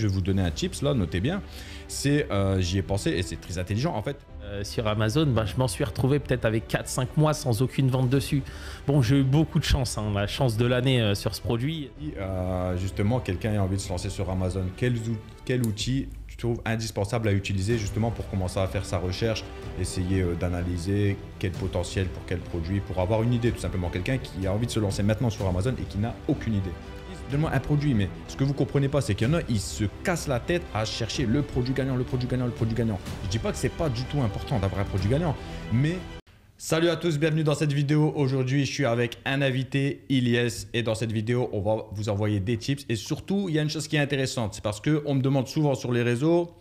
Je vais vous donner un tips là, notez bien. C'est, euh, j'y ai pensé et c'est très intelligent en fait. Euh, sur Amazon, bah, je m'en suis retrouvé peut-être avec 4-5 mois sans aucune vente dessus. Bon, j'ai eu beaucoup de chance, hein, la chance de l'année euh, sur ce produit. Justement, quelqu'un a envie de se lancer sur Amazon, quel, quel outil tu trouves indispensable à utiliser justement pour commencer à faire sa recherche, essayer d'analyser quel potentiel pour quel produit, pour avoir une idée tout simplement. Quelqu'un qui a envie de se lancer maintenant sur Amazon et qui n'a aucune idée. Donne-moi un produit, mais ce que vous comprenez pas, c'est qu'il y en a, ils se cassent la tête à chercher le produit gagnant, le produit gagnant, le produit gagnant. Je dis pas que c'est pas du tout important d'avoir un produit gagnant, mais Salut à tous, bienvenue dans cette vidéo. Aujourd'hui, je suis avec un invité, Ilyes, et dans cette vidéo, on va vous envoyer des tips. Et surtout, il y a une chose qui est intéressante, c'est parce que on me demande souvent sur les réseaux,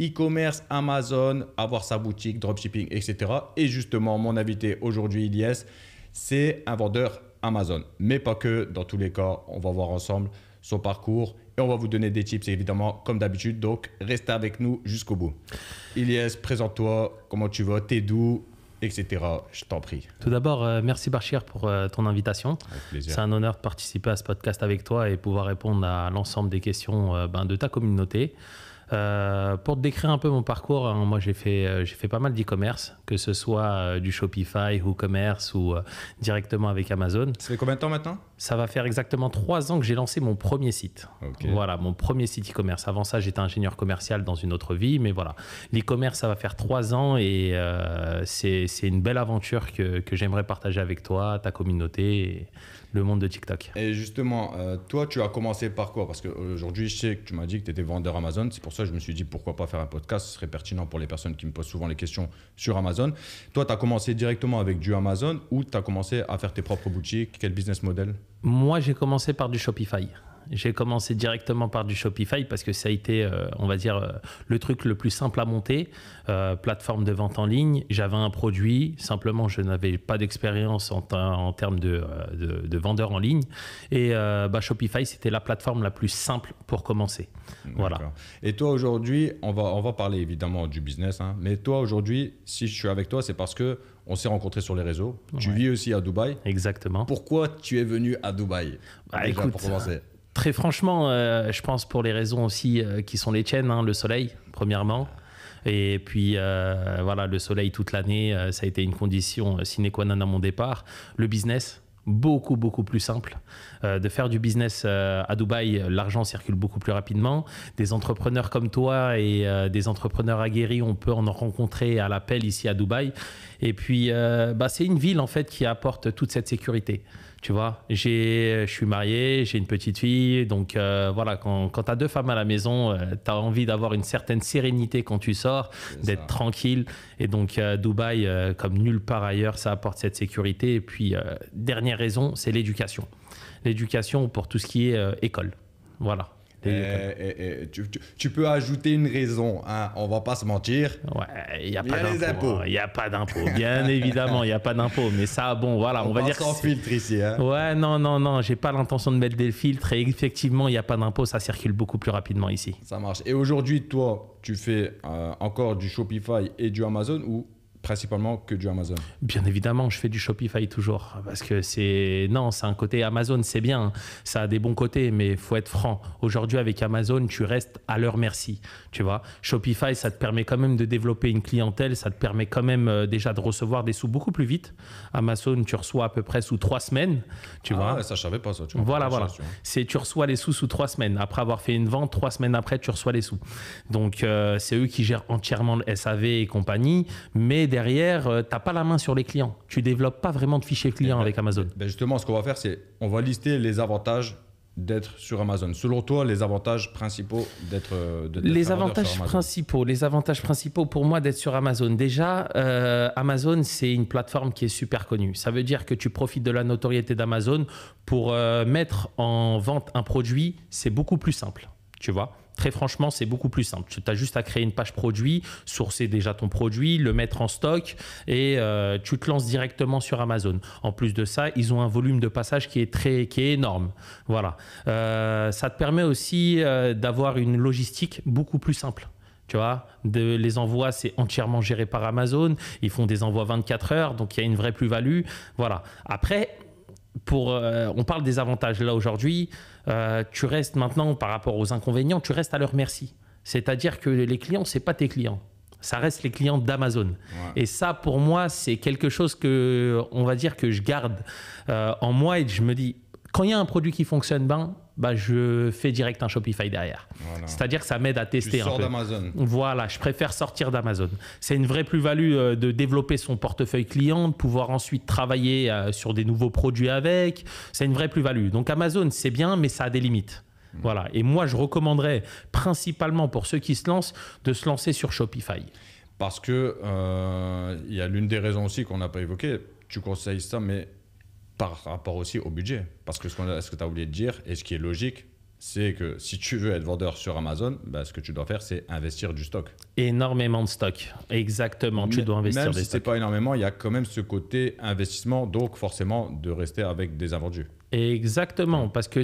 e-commerce, Amazon, avoir sa boutique, dropshipping, etc. Et justement, mon invité aujourd'hui, Ilyes, c'est un vendeur Amazon. Mais pas que, dans tous les cas, on va voir ensemble son parcours et on va vous donner des tips, évidemment, comme d'habitude. Donc, restez avec nous jusqu'au bout. Ilyes, présente-toi, comment tu vas, t'es d'où, etc. Je t'en prie. Tout d'abord, euh, merci Bachir pour euh, ton invitation. C'est un honneur de participer à ce podcast avec toi et pouvoir répondre à l'ensemble des questions euh, ben, de ta communauté. Euh, pour te décrire un peu mon parcours, hein, moi j'ai fait, euh, j'ai fait pas mal d'e-commerce, que ce soit euh, du Shopify, WooCommerce ou directement avec Amazon. Ça fait combien de temps maintenant? Ça va faire exactement trois ans que j'ai lancé mon premier site. Voilà, mon premier site e-commerce. Avant ça, j'étais ingénieur commercial dans une autre vie, mais voilà. L'e-commerce, ça va faire trois ans et c'est c'est une belle aventure que, que j'aimerais partager avec toi, ta communauté et le monde de TikTok. Et justement, euh, toi, tu as commencé par quoi? Parce qu'aujourd'hui, je sais que tu m'as dit que tu étais vendeur Amazon. C'est pour ça que je me suis dit pourquoi pas faire un podcast? Ce serait pertinent pour les personnes qui me posent souvent les questions sur Amazon. Toi, tu as commencé directement avec du Amazon ou tu as commencé à faire tes propres boutiques? Quel business model? Moi, j'ai commencé par du Shopify. J'ai commencé directement par du Shopify parce que ça a été, euh, on va dire, euh, le truc le plus simple à monter. Euh, plateforme de vente en ligne. J'avais un produit, simplement, je n'avais pas d'expérience en, te- en termes de, de, de vendeur en ligne. Et bah, Shopify, c'était la plateforme la plus simple pour commencer. Voilà. Et toi, aujourd'hui, on va, on va parler évidemment du business. hein. mais toi, aujourd'hui, si je suis avec toi, c'est parce que on s'est rencontrés sur les réseaux. Tu vis aussi à Dubaï. Exactement. Pourquoi tu es venu à Dubaï Bah, Déjà, écoute, pour commencer? Très franchement, euh, je pense pour les raisons aussi euh, qui sont les tiennes, hein, le soleil, premièrement. Et puis, euh, voilà, le soleil toute l'année, ça a été une condition sine qua non à mon départ. Le business, beaucoup, beaucoup plus simple. De faire du business à Dubaï, l'argent circule beaucoup plus rapidement. Des entrepreneurs comme toi et des entrepreneurs aguerris, on peut en rencontrer à l'appel ici à Dubaï. Et puis, bah, c'est une ville en fait qui apporte toute cette sécurité. Tu vois, je suis marié, j'ai une petite fille, donc euh, voilà, quand, quand tu as deux femmes à la maison, tu as envie d'avoir une certaine sérénité quand tu sors, d'être tranquille. Et donc, euh, Dubaï, euh, comme nulle part ailleurs, ça apporte cette sécurité. Et puis, euh, dernière raison, c'est l'éducation. L'éducation pour tout ce qui est euh, école. Voilà. Tu, tu- tu peux ajouter une raison, hein, on va pas se mentir. Ouais, il n'y a pas d'impôt. Il n'y a pas d'impôt. Bien évidemment, il n'y a pas d'impôt. Mais ça, bon, voilà, on, va va dire que sans filtre ici. Hein. Ouais, non, non, non, j'ai pas l'intention de mettre des filtres et effectivement, il n'y a pas d'impôt, ça circule beaucoup plus rapidement ici. Ça marche. Et aujourd'hui, toi, tu fais euh, encore du Shopify et du Amazon ou principalement que du Amazon Bien évidemment, je fais du Shopify toujours parce que c'est non, c'est un côté Amazon, c'est bien, ça a des bons côtés, mais faut être franc. Aujourd'hui, avec Amazon, tu restes à leur merci, tu vois. Shopify, ça te permet quand même de développer une clientèle, ça te permet quand même euh, déjà de recevoir des sous beaucoup plus vite. Amazon, tu reçois à peu près sous trois semaines, tu Ah vois. ça, je savais pas ça. tu. Voilà, voilà. C'est tu reçois les sous sous trois semaines. Après avoir fait une vente, trois semaines après, tu reçois les sous. Donc euh, c'est eux qui gèrent entièrement le SAV et compagnie. Mais derrière, euh, t'as pas la main sur les clients. Tu développes pas vraiment de fichiers clients avec Amazon. Ben justement, ce qu'on va faire, c'est on va lister les avantages d'être sur Amazon. Selon toi, les avantages principaux d'être euh, Les avantages sur Amazon. principaux, les avantages principaux pour moi d'être sur Amazon. Déjà, euh, Amazon c'est une plateforme qui est super connue. Ça veut dire que tu profites de la notoriété d'Amazon pour euh, mettre en vente un produit. C'est beaucoup plus simple, tu vois? Très franchement, c'est beaucoup plus simple. Tu as juste à créer une page produit, sourcer déjà ton produit, le mettre en stock et euh, tu te lances directement sur Amazon. En plus de ça, ils ont un volume de passage qui est très, qui est énorme. Voilà. Euh, ça te permet aussi euh, d'avoir une logistique beaucoup plus simple. Tu vois, de, les envois, c'est entièrement géré par Amazon. Ils font des envois 24 heures, donc il y a une vraie plus-value. Voilà. Après, pour, on parle des avantages là aujourd'hui. Euh, tu restes maintenant par rapport aux inconvénients, tu restes à leur merci. C'est-à-dire que les clients, c'est pas tes clients. Ça reste les clients d'Amazon. Et ça, pour moi, c'est quelque chose que, on va dire, que je garde euh, en moi et je me dis, quand il y a un produit qui fonctionne bien, bah, je fais direct un Shopify derrière. C'est-à-dire que ça m'aide à tester tu sors d'Amazon. Voilà, je préfère sortir d'Amazon. C'est une vraie plus-value euh, de développer son portefeuille client, de pouvoir ensuite travailler euh, sur des nouveaux produits avec. C'est une vraie plus-value. Donc Amazon, c'est bien, mais ça a des limites. Hmm. Voilà. Et moi, je recommanderais principalement pour ceux qui se lancent de se lancer sur Shopify. Parce que euh, il y a l'une des raisons aussi qu'on n'a pas évoqué. Tu conseilles ça, mais par rapport aussi au budget. Parce que ce, que tu as oublié de dire, et ce qui est logique, c'est que si tu veux être vendeur sur Amazon, bah, ce que tu dois faire, c'est investir du stock. Énormément de stock, exactement. tu dois investir même des si ce pas énormément, il y a quand même ce côté investissement, donc forcément de rester avec des invendus. Exactement, parce que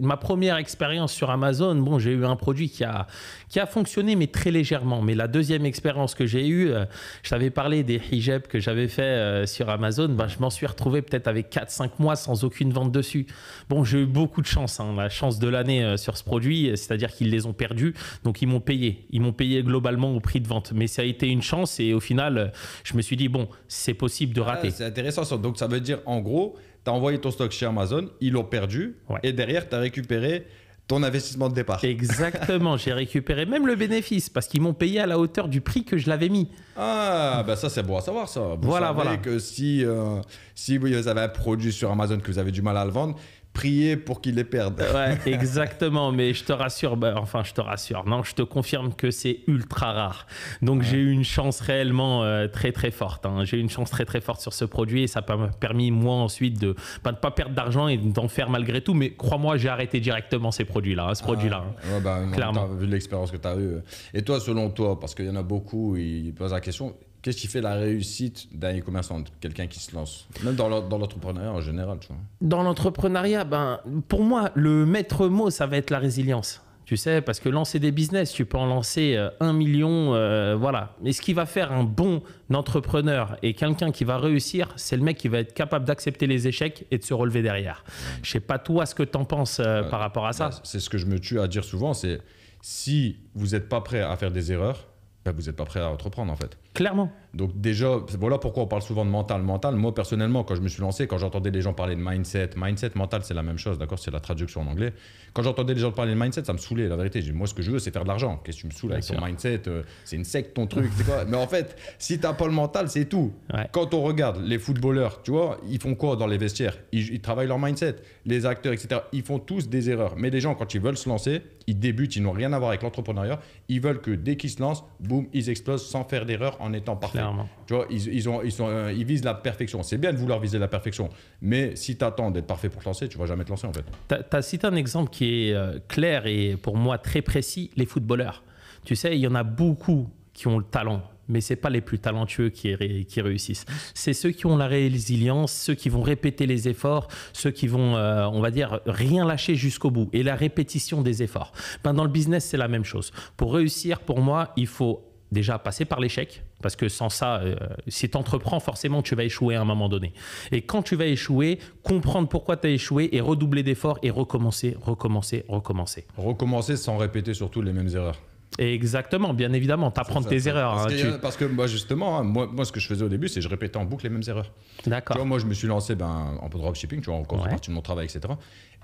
ma première expérience sur Amazon, bon, j'ai eu un produit qui a, qui a fonctionné, mais très légèrement. Mais la deuxième expérience que j'ai eue, euh, je t'avais parlé des hijabs que j'avais fait euh, sur Amazon, ben, je m'en suis retrouvé peut-être avec 4-5 mois sans aucune vente dessus. Bon, j'ai eu beaucoup de chance, hein, la chance de l'année euh, sur ce produit, c'est-à-dire qu'ils les ont perdus, donc ils m'ont payé. Ils m'ont payé globalement au prix de vente. Mais ça a été une chance et au final, je me suis dit, bon, c'est possible de rater. c'est intéressant, donc ça veut dire en gros, tu as envoyé ton stock chez Amazon, ils l'ont perdu, et derrière, tu as récupéré ton investissement de départ. Exactement, j'ai récupéré même le bénéfice parce qu'ils m'ont payé à la hauteur du prix que je l'avais mis. Ah, bah ça c'est bon à savoir ça. Vous voilà, savez voilà. que si, euh, si vous avez un produit sur Amazon que vous avez du mal à le vendre, prier pour qu'il les perde. Ouais, exactement. Mais je te rassure, bah, enfin, je te rassure. Non, je te confirme que c'est ultra rare. Donc, j'ai eu une chance réellement euh, très, très forte. Hein. J'ai eu une chance très, très forte sur ce produit et ça m'a permis, moi, ensuite, de bah, ne pas perdre d'argent et d'en faire malgré tout. Mais crois-moi, j'ai arrêté directement ces produits-là, hein, ce produit-là. Hein. Bah, Clairement. vu l'expérience que tu as eue. Et toi, selon toi, parce qu'il y en a beaucoup, ils posent la question, Qu'est-ce qui fait la réussite d'un e-commerçant, quelqu'un qui se lance? Même dans l'entrepreneuriat en général, tu vois. Dans l'entrepreneuriat, ben, pour moi, le maître mot, ça va être la résilience. Tu sais, parce que lancer des business, tu peux en lancer euh, un million, euh, voilà. Mais ce qui va faire un bon entrepreneur et quelqu'un qui va réussir, c'est le mec qui va être capable d'accepter les échecs et de se relever derrière. Je sais pas toi ce que tu en penses euh, par rapport à ça. Bah, c'est ce que je me tue à dire souvent, c'est si vous n'êtes pas prêt à faire des erreurs, bah, vous n'êtes pas prêt à entreprendre en fait. Clairement. Donc déjà, voilà pourquoi on parle souvent de mental. Mental, moi personnellement, quand je me suis lancé, quand j'entendais les gens parler de mindset, mindset, mental, c'est la même chose, d'accord C'est la traduction en anglais. Quand j'entendais les gens parler de mindset, ça me saoulait, la vérité. Moi, ce que je veux, c'est faire de l'argent. Qu'est-ce que tu me saoules avec ton mindset euh, C'est une secte, ton truc, quoi? Mais en fait, si t'as pas le mental, c'est tout. Quand on regarde les footballeurs, tu vois, ils font quoi dans les vestiaires? Ils, ils travaillent leur mindset. Les acteurs, etc., ils font tous des erreurs. Mais les gens, quand ils veulent se lancer, ils débutent, ils n'ont rien à voir avec l'entrepreneuriat. Ils veulent que dès qu'ils se lancent, boum, ils explosent sans faire d'erreur en étant parfaits. Tu vois, ils, ils, ont, ils, sont, euh, ils visent la perfection. C'est bien de vouloir viser la perfection, mais si tu attends d'être parfait pour te lancer, tu vas jamais te lancer en fait. Tu as, cité un exemple qui est euh, clair et pour moi très précis les footballeurs. Tu sais, il y en a beaucoup qui ont le talent, mais c'est pas les plus talentueux qui, qui réussissent. C'est ceux qui ont la résilience, ceux qui vont répéter les efforts, ceux qui vont, euh, on va dire, rien lâcher jusqu'au bout et la répétition des efforts. Ben, dans le business, c'est la même chose. Pour réussir, pour moi, il faut déjà passer par l'échec, parce que sans ça, euh, si tu entreprends, forcément, tu vas échouer à un moment donné. Et quand tu vas échouer, comprendre pourquoi tu as échoué et redoubler d'efforts et recommencer, recommencer, recommencer. Recommencer sans répéter surtout les mêmes erreurs. Exactement, bien évidemment, t'apprendre tes erreurs. Parce, hein, parce, que moi, justement, hein, moi, moi, ce que je faisais au début, c'est que je répétais en boucle les mêmes erreurs. D'accord. moi, je me suis lancé ben, en dropshipping, tu vois, en contrepartie de mon travail, etc.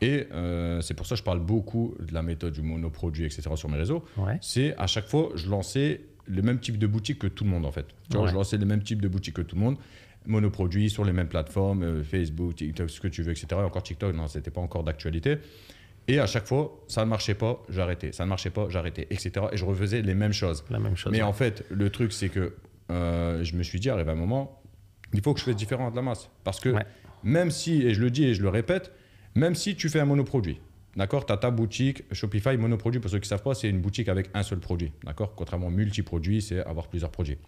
Et euh, c'est pour ça que je parle beaucoup de la méthode du monoproduit, etc. sur mes réseaux. C'est à chaque fois, je lançais le même type de boutique que tout le monde, en fait. Tu vois, je lançais le même type de boutique que tout le monde monoproduit sur les mêmes plateformes, euh, Facebook, TikTok, ce que tu veux, etc. Encore TikTok, non, c'était pas encore d'actualité. Et à chaque fois, ça ne marchait pas, j'arrêtais. Ça ne marchait pas, j'arrêtais, etc. Et je refaisais les mêmes choses. La même chose. Mais en fait, le truc, c'est que euh, je me suis dit, arrivé un moment, il faut que je fasse différent de la masse. Parce que même si, et je le dis et je le répète, même si tu fais un monoproduit, d'accord, tu as ta boutique Shopify monoproduit, pour ceux qui ne savent pas, c'est une boutique avec un seul produit, d'accord Contrairement à multi-produit, c'est avoir plusieurs produits.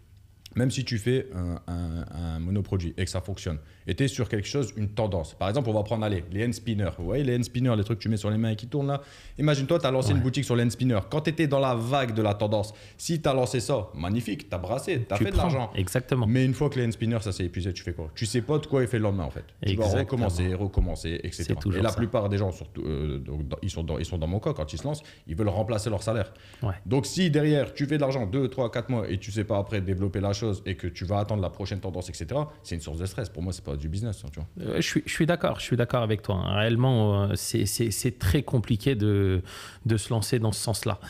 Même si tu fais un, un- un monoproduit et que ça fonctionne, et tu es sur quelque chose, une tendance. Par exemple, on va prendre allez, les hand spinners. Vous voyez les hand spinners, les trucs que tu mets sur les mains et qui tournent là Imagine-toi, tu as lancé Ouais. une boutique sur les hand spinners. Quand tu étais dans la vague de la tendance, si tu as lancé ça, magnifique, tu as brassé, tu as Tu fait de l'argent. Exactement. Mais une fois que les hand spinners, ça s'est épuisé, tu fais quoi? Tu sais pas de quoi il fait le lendemain en fait. Tu dois Exactement. recommencer, recommencer, etc. Et la ça. plupart des gens, surtout, euh, dans- ils, sont dans, ils sont dans mon cas quand ils se lancent, ils veulent remplacer leur salaire. Ouais. Donc si derrière tu fais de l'argent 2, 3, 4 mois et tu sais pas après développer la chose et que tu vas attendre la prochaine tendance, etc., c'est une source de stress. Pour moi, c'est pas du business. hein. Euh, je suis, d'accord, je suis d'accord avec toi. hein. Réellement, euh, c'est- très compliqué de, de se lancer dans ce sens-là.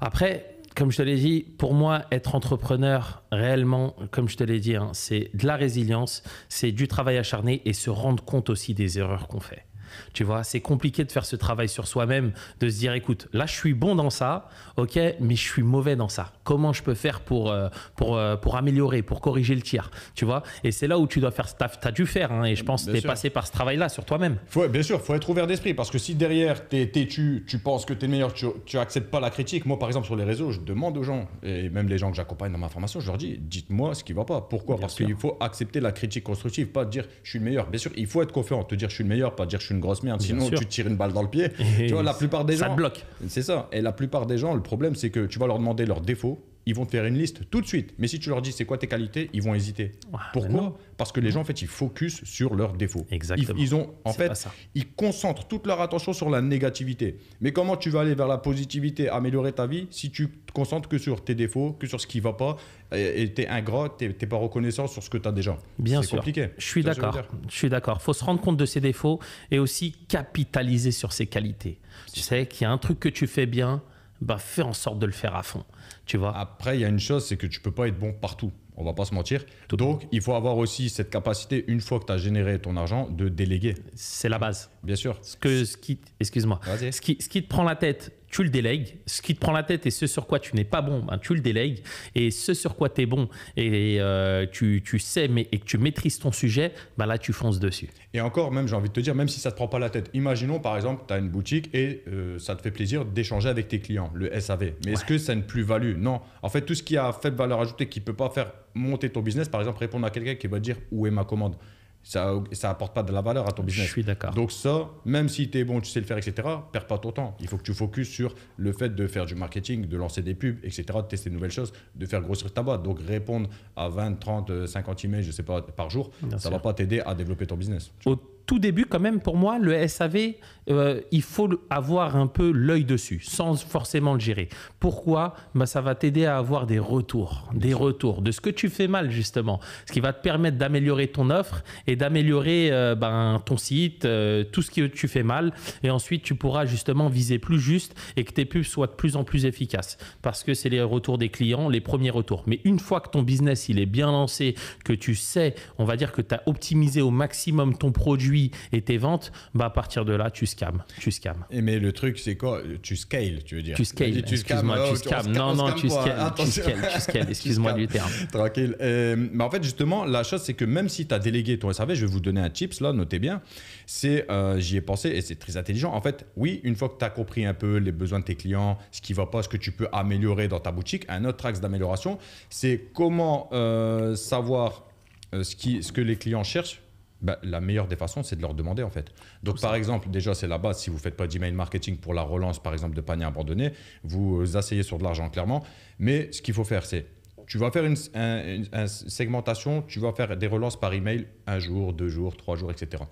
Après, comme je te l'ai dit, pour moi, être entrepreneur, réellement, comme je te l'ai dit, hein, c'est de la résilience, c'est du travail acharné et se rendre compte aussi des erreurs qu'on fait. Tu vois, c'est compliqué de faire ce travail sur soi-même, de se dire, écoute, là, je suis bon dans ça, ok, mais je suis mauvais dans ça. Comment je peux faire pour, euh, pour, euh, pour améliorer, pour corriger le tir, tu vois? Et c'est là où tu dois faire, tu as, dû faire, hein, et je pense que tu es sûr. passé par ce travail-là sur toi-même. Bien sûr, faut être ouvert d'esprit parce que si derrière t'es têtu, tu penses que t'es le meilleur, tu, tu acceptes pas la critique. Moi, par exemple, sur les réseaux, je demande aux gens et même les gens que j'accompagne dans ma formation, je leur dis dites-moi ce qui va pas. Pourquoi? Bien Parce qu'il faut accepter la critique constructive, pas dire je suis le meilleur. Bien sûr, il faut être confiant, te dire je suis le meilleur, pas dire je suis une grosse merde. Sinon, tu tires une balle dans le pied. Et tu vois, la plupart des ça gens. te bloque. C'est ça. Et la plupart des gens, le problème, c'est que tu vas leur demander leurs défauts. Ils vont te faire une liste tout de suite. Mais si tu leur dis c'est quoi tes qualités, ils vont hésiter. Mais Pourquoi. Parce que les gens, en fait, ils focus sur leurs défauts. Exactement. Ils, ils ont, en fait, ils concentrent toute leur attention sur la négativité. Mais comment tu vas aller vers la positivité, améliorer ta vie, si tu te concentres que sur tes défauts, que sur ce qui va pas, et tu es ingrat, tu n'es pas reconnaissant sur ce que tu as déjà? Bien C'est sûr. compliqué. Je suis d'accord. Je suis d'accord. faut se rendre compte de ses défauts et aussi capitaliser sur ses qualités. Tu sais qu'il y a un truc que tu fais bien, bah fais en sorte de le faire à fond. Tu vois Après, il y a une chose, c'est que tu peux pas être bon partout. On va pas se mentir. Donc, il faut avoir aussi cette capacité, une fois que tu as généré ton argent, de déléguer. C'est la base. Bien sûr. Ce que, ce qui, excuse-moi. Vas-y. Ce qui, ce qui te prend la tête, tu le délègues. Ce qui te prend la tête et ce sur quoi tu n'es pas bon, ben, tu le délègues. Et ce sur quoi tu es bon et euh, tu, tu sais mais, et que tu maîtrises ton sujet, ben là, tu fonces dessus. Et encore, même, j'ai envie de te dire, même si ça te prend pas la tête, imaginons par exemple, tu as une boutique et euh, ça te fait plaisir d'échanger avec tes clients, le SAV. Mais est-ce que c'est une plus-value? Non. En fait, tout ce qui a faible valeur ajoutée, qui peut pas faire monter ton business, par exemple, répondre à quelqu'un qui va dire où est ma commande, ça ça apporte pas de la valeur à ton Je business. suis d'accord. Donc ça, même si tu es bon, tu sais le faire, etc., perds pas ton temps. Il faut que tu focuses sur le fait de faire du marketing, de lancer des pubs, etc., de tester de nouvelles choses, de faire grossir ta boîte. Donc répondre à 20, 30, 50 emails, je sais pas, par jour, Bien ça sûr. va pas t'aider à développer ton business. Au tout début, quand même, pour moi, le SAV, euh, il faut avoir un peu l'œil dessus, sans forcément le gérer. Pourquoi? Bah, Ça va t'aider à avoir des retours, des retours de ce que tu fais mal, justement. Ce qui va te permettre d'améliorer ton offre et d'améliorer euh, ben, ton site, euh, tout ce que tu fais mal. Et ensuite, tu pourras justement viser plus juste et que tes pubs soient de plus en plus efficaces. Parce que c'est les retours des clients, les premiers retours. Mais une fois que ton business il est bien lancé, que tu sais, on va dire que tu as optimisé au maximum ton produit et tes ventes, bah à partir de là, tu scams. Tu scams. Et mais le truc, c'est quoi? Tu scales, tu veux dire Tu scales, tu excuse-moi, scales, tu on Non, non, tu pas, scales, tu scales, Excuse-moi du terme. Tranquille. Euh, mais en fait, justement, la chose, c'est que même si tu as délégué ton SAV, je vais vous donner un tips, là, notez bien. C'est, euh, j'y ai pensé et c'est très intelligent. En fait, oui, une fois que tu as compris un peu les besoins de tes clients, ce qui va pas, ce que tu peux améliorer dans ta boutique, un autre axe d'amélioration, c'est comment euh, savoir ce, qui, ce que les clients cherchent. Bah, la meilleure des façons, c'est de leur demander en fait. Donc, par exemple, déjà, c'est la base. Si vous ne faites pas d'email marketing pour la relance, par exemple, de panier abandonné, vous euh, asseyez sur de l'argent clairement. Mais ce qu'il faut faire, c'est tu vas faire une, un- une- segmentation, tu vas faire des relances par email un jour, deux jours, trois jours, etc.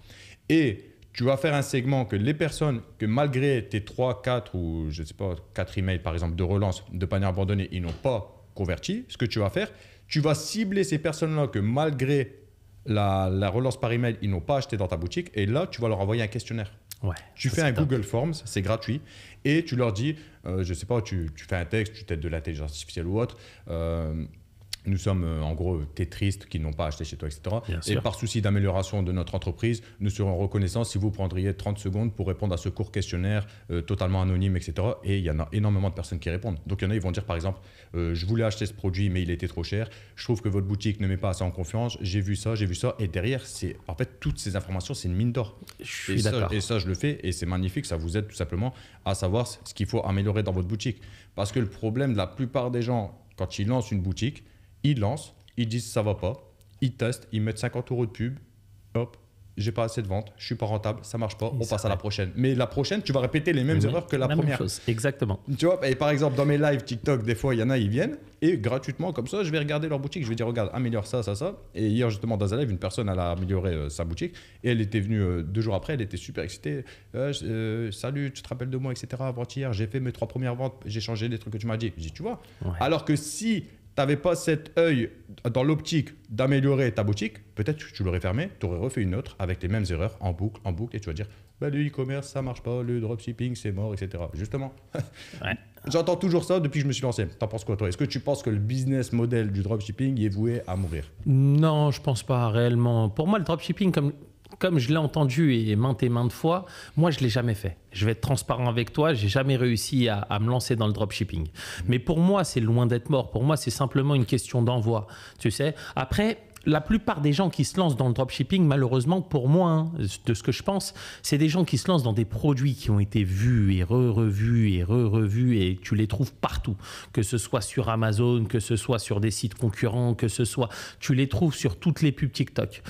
Et tu vas faire un segment que les personnes que malgré tes 3, 4 ou je sais pas, 4 emails par exemple de relance de panier abandonné, ils n'ont pas converti, ce que tu vas faire, tu vas cibler ces personnes-là que malgré la, la relance par email, ils n'ont pas acheté dans ta boutique et là, tu vas leur envoyer un questionnaire. Ouais. Tu fais un top. Google Forms, c'est gratuit, et tu leur dis, euh, je sais pas, tu, tu fais un texte, tu t'aides de l'intelligence artificielle ou autre. euh, nous sommes euh, en gros tétristes qui n'ont pas acheté chez toi, etc. Bien Et sûr. par souci d'amélioration de notre entreprise, nous serons reconnaissants si vous prendriez 30 secondes pour répondre à ce court questionnaire euh, totalement anonyme, etc. Et il y en a énormément de personnes qui répondent. Donc il y en a, ils vont dire par exemple, euh, je voulais acheter ce produit, mais il était trop cher. Je trouve que votre boutique ne met pas assez en confiance. J'ai vu ça, j'ai vu ça. Et derrière, c'est en fait toutes ces informations, c'est une mine d'or. Je suis d'accord. et ça, je le fais et c'est magnifique. Ça vous aide tout simplement à savoir ce qu'il faut améliorer dans votre boutique. Parce que le problème de la plupart des gens, quand ils lancent une boutique, ils lancent, ils disent ça va pas, ils testent, ils mettent 50 euros de pub, hop, j'ai pas assez de ventes, je suis pas rentable, ça marche pas, on passe à la prochaine. Mais la prochaine, tu vas répéter les mêmes Oui, erreurs que la, même première. chose, exactement. Tu vois, et par exemple, dans mes lives TikTok, des fois, il y en a, ils viennent et gratuitement, comme ça, je vais regarder leur boutique. Je vais dire, regarde, améliore ça, ça, ça. Et hier, justement, dans un live, une personne, elle a amélioré euh, sa boutique et elle était venue euh, deux jours après, elle était super excitée. Euh, salut, tu te rappelles de moi, etc. Avant-hier, j'ai fait mes trois premières ventes, j'ai changé les trucs que tu m'as dit. Je dis, tu vois. Ouais. Alors que si n'avais pas cet œil dans l'optique d'améliorer ta boutique, peut-être que tu l'aurais fermé, tu aurais refait une autre avec les mêmes erreurs en boucle, en boucle, et tu vas dire, bah, le e-commerce, ça marche pas, le dropshipping, c'est mort, etc. Justement. Ouais. J'entends toujours ça depuis que je me suis lancé. T'en penses quoi, toi? Est-ce que tu penses que le business model du dropshipping est voué à mourir? Non, je pense pas réellement. Pour moi, le dropshipping, comme, comme je l'ai entendu et maintes et maintes fois, moi, je l'ai jamais fait. Je vais être transparent avec toi, j'ai jamais réussi à, à me lancer dans le dropshipping. Mais pour moi, c'est loin d'être mort. Pour moi, c'est simplement une question d'envoi. Tu sais. Après. La plupart des gens qui se lancent dans le dropshipping, malheureusement, pour moi, hein, de ce que je pense, c'est des gens qui se lancent dans des produits qui ont été vus et re-revus et re-revus et tu les trouves partout. Que ce soit sur Amazon, que ce soit sur des sites concurrents, que ce soit. Tu les trouves sur toutes les pubs TikTok.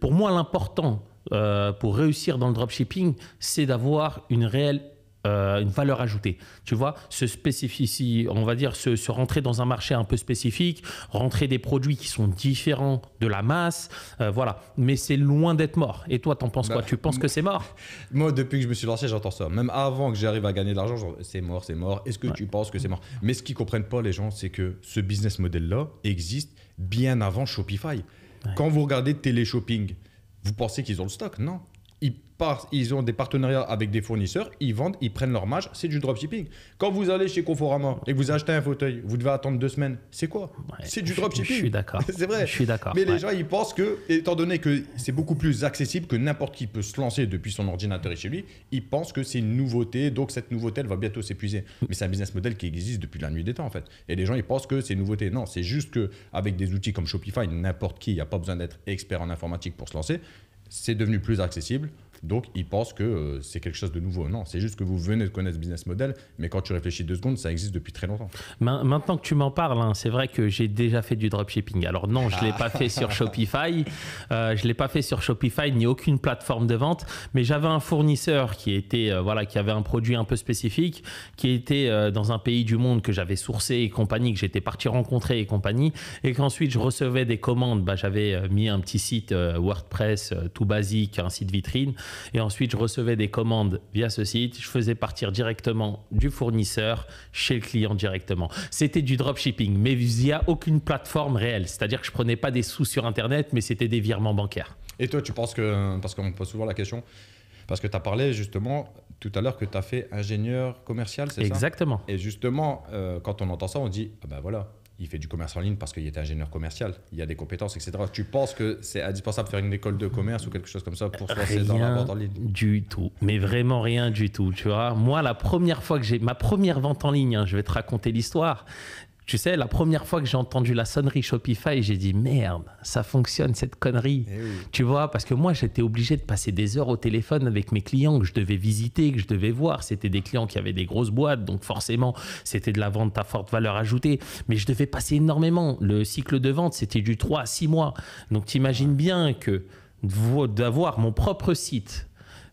Pour moi, l'important euh, pour réussir dans le dropshipping, c'est d'avoir une réelle euh, une valeur ajoutée. Tu vois, se spécifier, on va dire, se, se rentrer dans un marché un peu spécifique, rentrer des produits qui sont différents de la masse, euh, voilà. Mais c'est loin d'être mort. Et toi, t'en penses Bah, quoi? Tu penses que c'est mort? Moi, depuis que je me suis lancé, j'entends ça. Même avant que j'arrive à gagner de l'argent, c'est mort, c'est mort. Est-ce que tu penses que c'est mort? Mais ce qu'ils comprennent pas, les gens, c'est que ce business model-là existe bien avant Shopify. Quand vous regardez télé-shopping, vous pensez qu'ils ont le stock? Non. Ils, ont des partenariats avec des fournisseurs, ils vendent, ils prennent leur marge, c'est du dropshipping. Quand vous allez chez Conforama et que vous achetez un fauteuil, vous devez attendre deux semaines, c'est quoi Ouais, C'est du dropshipping. Je suis d'accord. c'est vrai. Je suis d'accord. Mais les gens, ils pensent que, étant donné que c'est beaucoup plus accessible, que n'importe qui peut se lancer depuis son ordinateur et chez lui, ils pensent que c'est une nouveauté, donc cette nouveauté, elle va bientôt s'épuiser. Mais c'est un business model qui existe depuis la nuit des temps, en fait. Et les gens, ils pensent que c'est une nouveauté. Non, c'est juste que avec des outils comme Shopify, n'importe qui, il n'y a pas besoin d'être expert en informatique pour se lancer, c'est devenu plus accessible. Donc, ils pensent que euh, c'est quelque chose de nouveau. Non, c'est juste que vous venez de connaître ce business model, mais quand tu réfléchis deux secondes, ça existe depuis très longtemps. Ma- Maintenant que tu m'en parles, hein, c'est vrai que j'ai déjà fait du dropshipping. Alors non, je ne l'ai pas fait sur Shopify, euh, je ne l'ai pas fait sur Shopify ni aucune plateforme de vente, mais j'avais un fournisseur qui était euh, voilà, qui avait un produit un peu spécifique, qui était dans un pays du monde que j'avais sourcé et compagnie, que j'étais parti rencontrer et compagnie, et qu'ensuite je recevais des commandes. Bah, j'avais mis un petit site WordPress tout basique, un site vitrine, et ensuite je recevais des commandes via ce site. Je faisais partir directement du fournisseur chez le client directement. C'était du dropshipping, mais via aucune plateforme réelle. C'est-à-dire que je prenais pas des sous sur Internet, mais c'était des virements bancaires. Et toi, tu penses que, parce qu'on me pose souvent la question, parce que tu as parlé justement tout à l'heure que tu as fait ingénieur commercial, c'est ça? Exactement. Et justement, euh, quand on entend ça, on dit, ah ben voilà, il fait du commerce en ligne parce qu'il était ingénieur commercial, il y a des compétences, etc. Tu penses que c'est indispensable de faire une école de commerce ou quelque chose comme ça pour se lancer dans la vente en ligne? du tout, mais vraiment rien du tout. Tu vois, moi, la première fois que j'ai ma première vente en ligne, hein, je vais te raconter l'histoire. Tu sais, la première fois que j'ai entendu la sonnerie Shopify, j'ai dit merde, ça fonctionne cette connerie. Eh oui. Tu vois, parce que moi, j'étais obligé de passer des heures au téléphone avec mes clients que je devais visiter, que je devais voir. C'était des clients qui avaient des grosses boîtes, donc forcément, c'était de la vente à forte valeur ajoutée. Mais je devais passer énormément. Le cycle de vente, c'était du 3 à 6 mois. Donc, t'imagines bien que vo- d'avoir mon propre site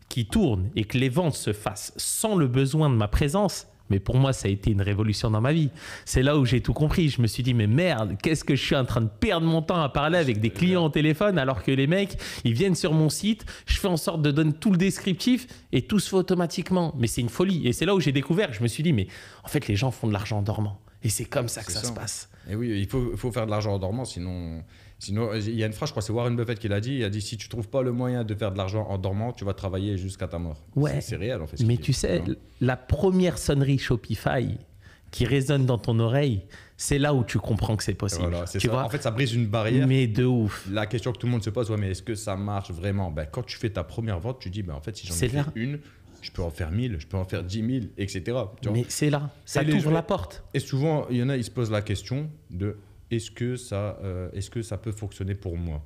qui tourne et que les ventes se fassent sans le besoin de ma présence, mais pour moi, ça a été une révolution dans ma vie. C'est là où j'ai tout compris. Je me suis dit, mais merde, qu'est-ce que je suis en train de perdre mon temps à parler avec des clients au téléphone alors que les mecs, ils viennent sur mon site, je fais en sorte de donner tout le descriptif et tout se fait automatiquement. Mais c'est une folie. Et c'est là où j'ai découvert, je me suis dit, mais en fait, les gens font de l'argent en dormant. Et c'est comme ça que ça, ça. se passe. Et oui, il faut, faire de l'argent en dormant, sinon, sinon, il y a une phrase, je crois, c'est Warren Buffett qui l'a dit. Il a dit si tu trouves pas le moyen de faire de l'argent en dormant, tu vas travailler jusqu'à ta mort. Ouais. C'est- réel en fait. Mais tu sais, la première sonnerie Shopify qui résonne dans ton oreille, c'est là où tu comprends que c'est possible. Voilà, tu ça. vois En fait, ça brise une barrière. Mais de ouf. La question que tout le monde se pose, ouais, mais est-ce que ça marche vraiment? Ben, Quand tu fais ta première vente, tu dis, ben, en fait, si j'en ai fait une, je peux en faire 1000, je peux en faire 10 000, etc. Mais c'est là, ça t'ouvre la porte. Et souvent, il y en a, ils se posent la question de est-ce que, ça, euh, est-ce que ça peut fonctionner pour moi?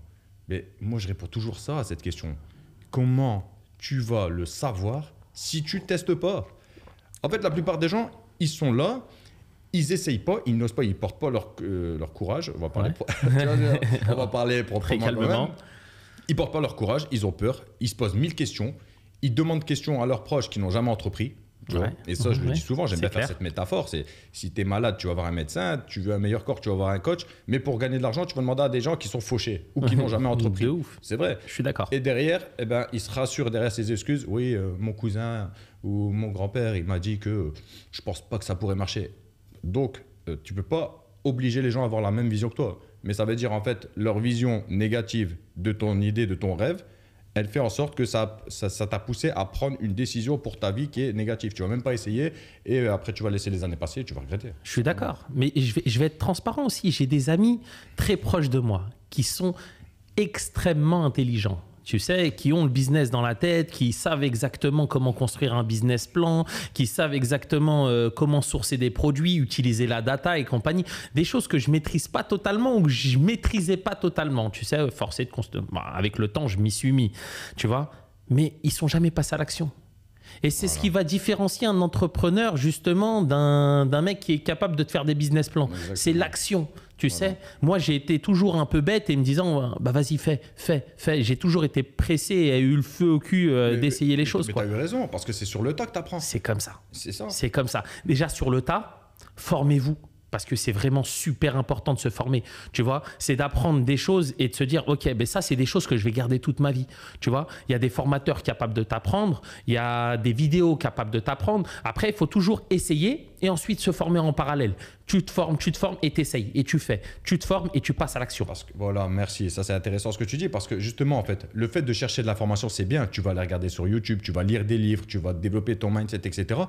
Mais moi, je réponds toujours ça à cette question. Comment tu vas le savoir si tu testes pas? En fait, la plupart des gens, ils sont là, ils essayent pas, ils n'osent pas, ils portent pas leur, euh, leur courage. On va parler, Ouais. pro- on va parler proprement. Très calmement. Ils portent pas leur courage, ils ont peur, ils se posent mille questions, ils demandent questions à leurs proches qui n'ont jamais entrepris. tu vois. Ouais. Et ça, je le dis souvent, j'aime bien faire cette métaphore. C'est si tu es malade, tu vas voir un médecin, tu veux un meilleur corps, tu vas voir un coach, mais pour gagner de l'argent, tu vas demander à des gens qui sont fauchés ou qui n'ont jamais entrepris. C'est vrai. Je suis d'accord. Et derrière, eh ben, il se rassure derrière ses excuses. Oui, euh, mon cousin ou mon grand-père, il m'a dit que euh, je pense pas que ça pourrait marcher. Donc, euh, tu peux pas obliger les gens à avoir la même vision que toi. Mais ça veut dire en fait leur vision négative de ton idée, de ton rêve, elle fait en sorte que ça ça ça t'a poussé à prendre une décision pour ta vie qui est négative. Tu vas même pas essayer et après tu vas laisser les années passer et tu vas regretter. Je suis d'accord. Mais je vais être transparent aussi. J'ai des amis très proches de moi qui sont extrêmement intelligents. Tu sais, qui ont le business dans la tête, qui savent exactement comment construire un business plan, qui savent exactement euh, comment sourcer des produits, utiliser la data et compagnie. Des choses que je maîtrise pas totalement ou que je maîtrisais pas totalement. Tu sais, forcé de const- bah, avec le temps, je m'y suis mis. Tu vois, mais ils sont jamais passés à l'action. Et c'est ce qui va différencier un entrepreneur justement d'un mec qui est capable de te faire des business plans. C'est l'action. Tu sais, moi j'ai été toujours un peu bête et me disant bah vas-y fais, fais, fais. J'ai toujours été pressé et eu le feu au cul euh, d'essayer les mais- choses. Mais quoi. tu as eu raison parce que c'est sur le tas que tu apprends. C'est comme ça. C'est ça. C'est comme ça. Déjà sur le tas, formez-vous. Parce que c'est vraiment super important de se former. Tu vois, c'est d'apprendre des choses et de se dire, OK, ben ça, c'est des choses que je vais garder toute ma vie. Tu vois, il y a des formateurs capables de t'apprendre, il y a des vidéos capables de t'apprendre. Après, il faut toujours essayer et ensuite se former en parallèle. Tu te formes, tu te formes et t'essayes et tu fais. Tu te formes et tu passes à l'action. Voilà, merci. Ça, c'est intéressant ce que tu dis parce que justement, en fait, le fait de chercher de l'information, c'est bien. Tu vas aller regarder sur YouTube, tu vas lire des livres, tu vas développer ton mindset, etc.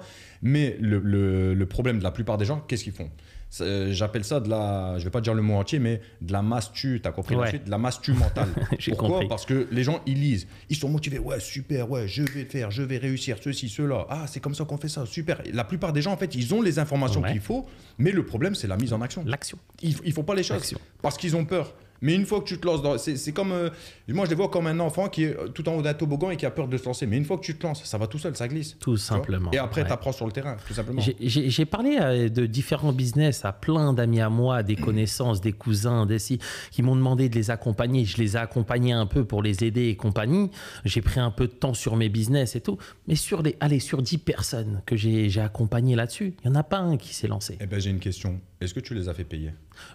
Mais le problème de la plupart des gens, qu'est-ce qu'ils font? C'est- J'appelle ça de la, je vais pas dire le mot entier, mais de la mastu. Tu as compris la Ouais. suite? De la mastu mentale. Pourquoi? compris. Parce que les gens, ils lisent. Ils sont motivés. Ouais, super, ouais, je vais faire, je vais réussir, ceci, cela. Ah, c'est comme ça qu'on fait ça, super. La plupart des gens, en fait, ils ont les informations Ouais. qu'il faut, mais le problème, c'est la mise en action. L'action. Ils, ils font pas les choses parce qu'ils ont peur. Mais une fois que tu te lances dans. C'est c'est comme. euh, moi, je les vois comme un enfant qui est euh, tout en haut d'un toboggan et qui a peur de se lancer. Mais une fois que tu te lances, ça va tout seul, ça glisse. Tout simplement. Et après, Ouais. tu apprends sur le terrain, tout simplement. J'ai- parlé euh, de différents business à plein d'amis à moi, des connaissances, des cousins, des si, qui m'ont demandé de les accompagner. Je les ai accompagnés un peu pour les aider et compagnie. J'ai pris un peu de temps sur mes business et tout. Mais sur les, allez, sur 10 personnes que j'ai j'ai accompagnées là-dessus, il n'y en a pas un qui s'est lancé. Eh ben, j'ai une question. Est-ce que tu les as fait payer?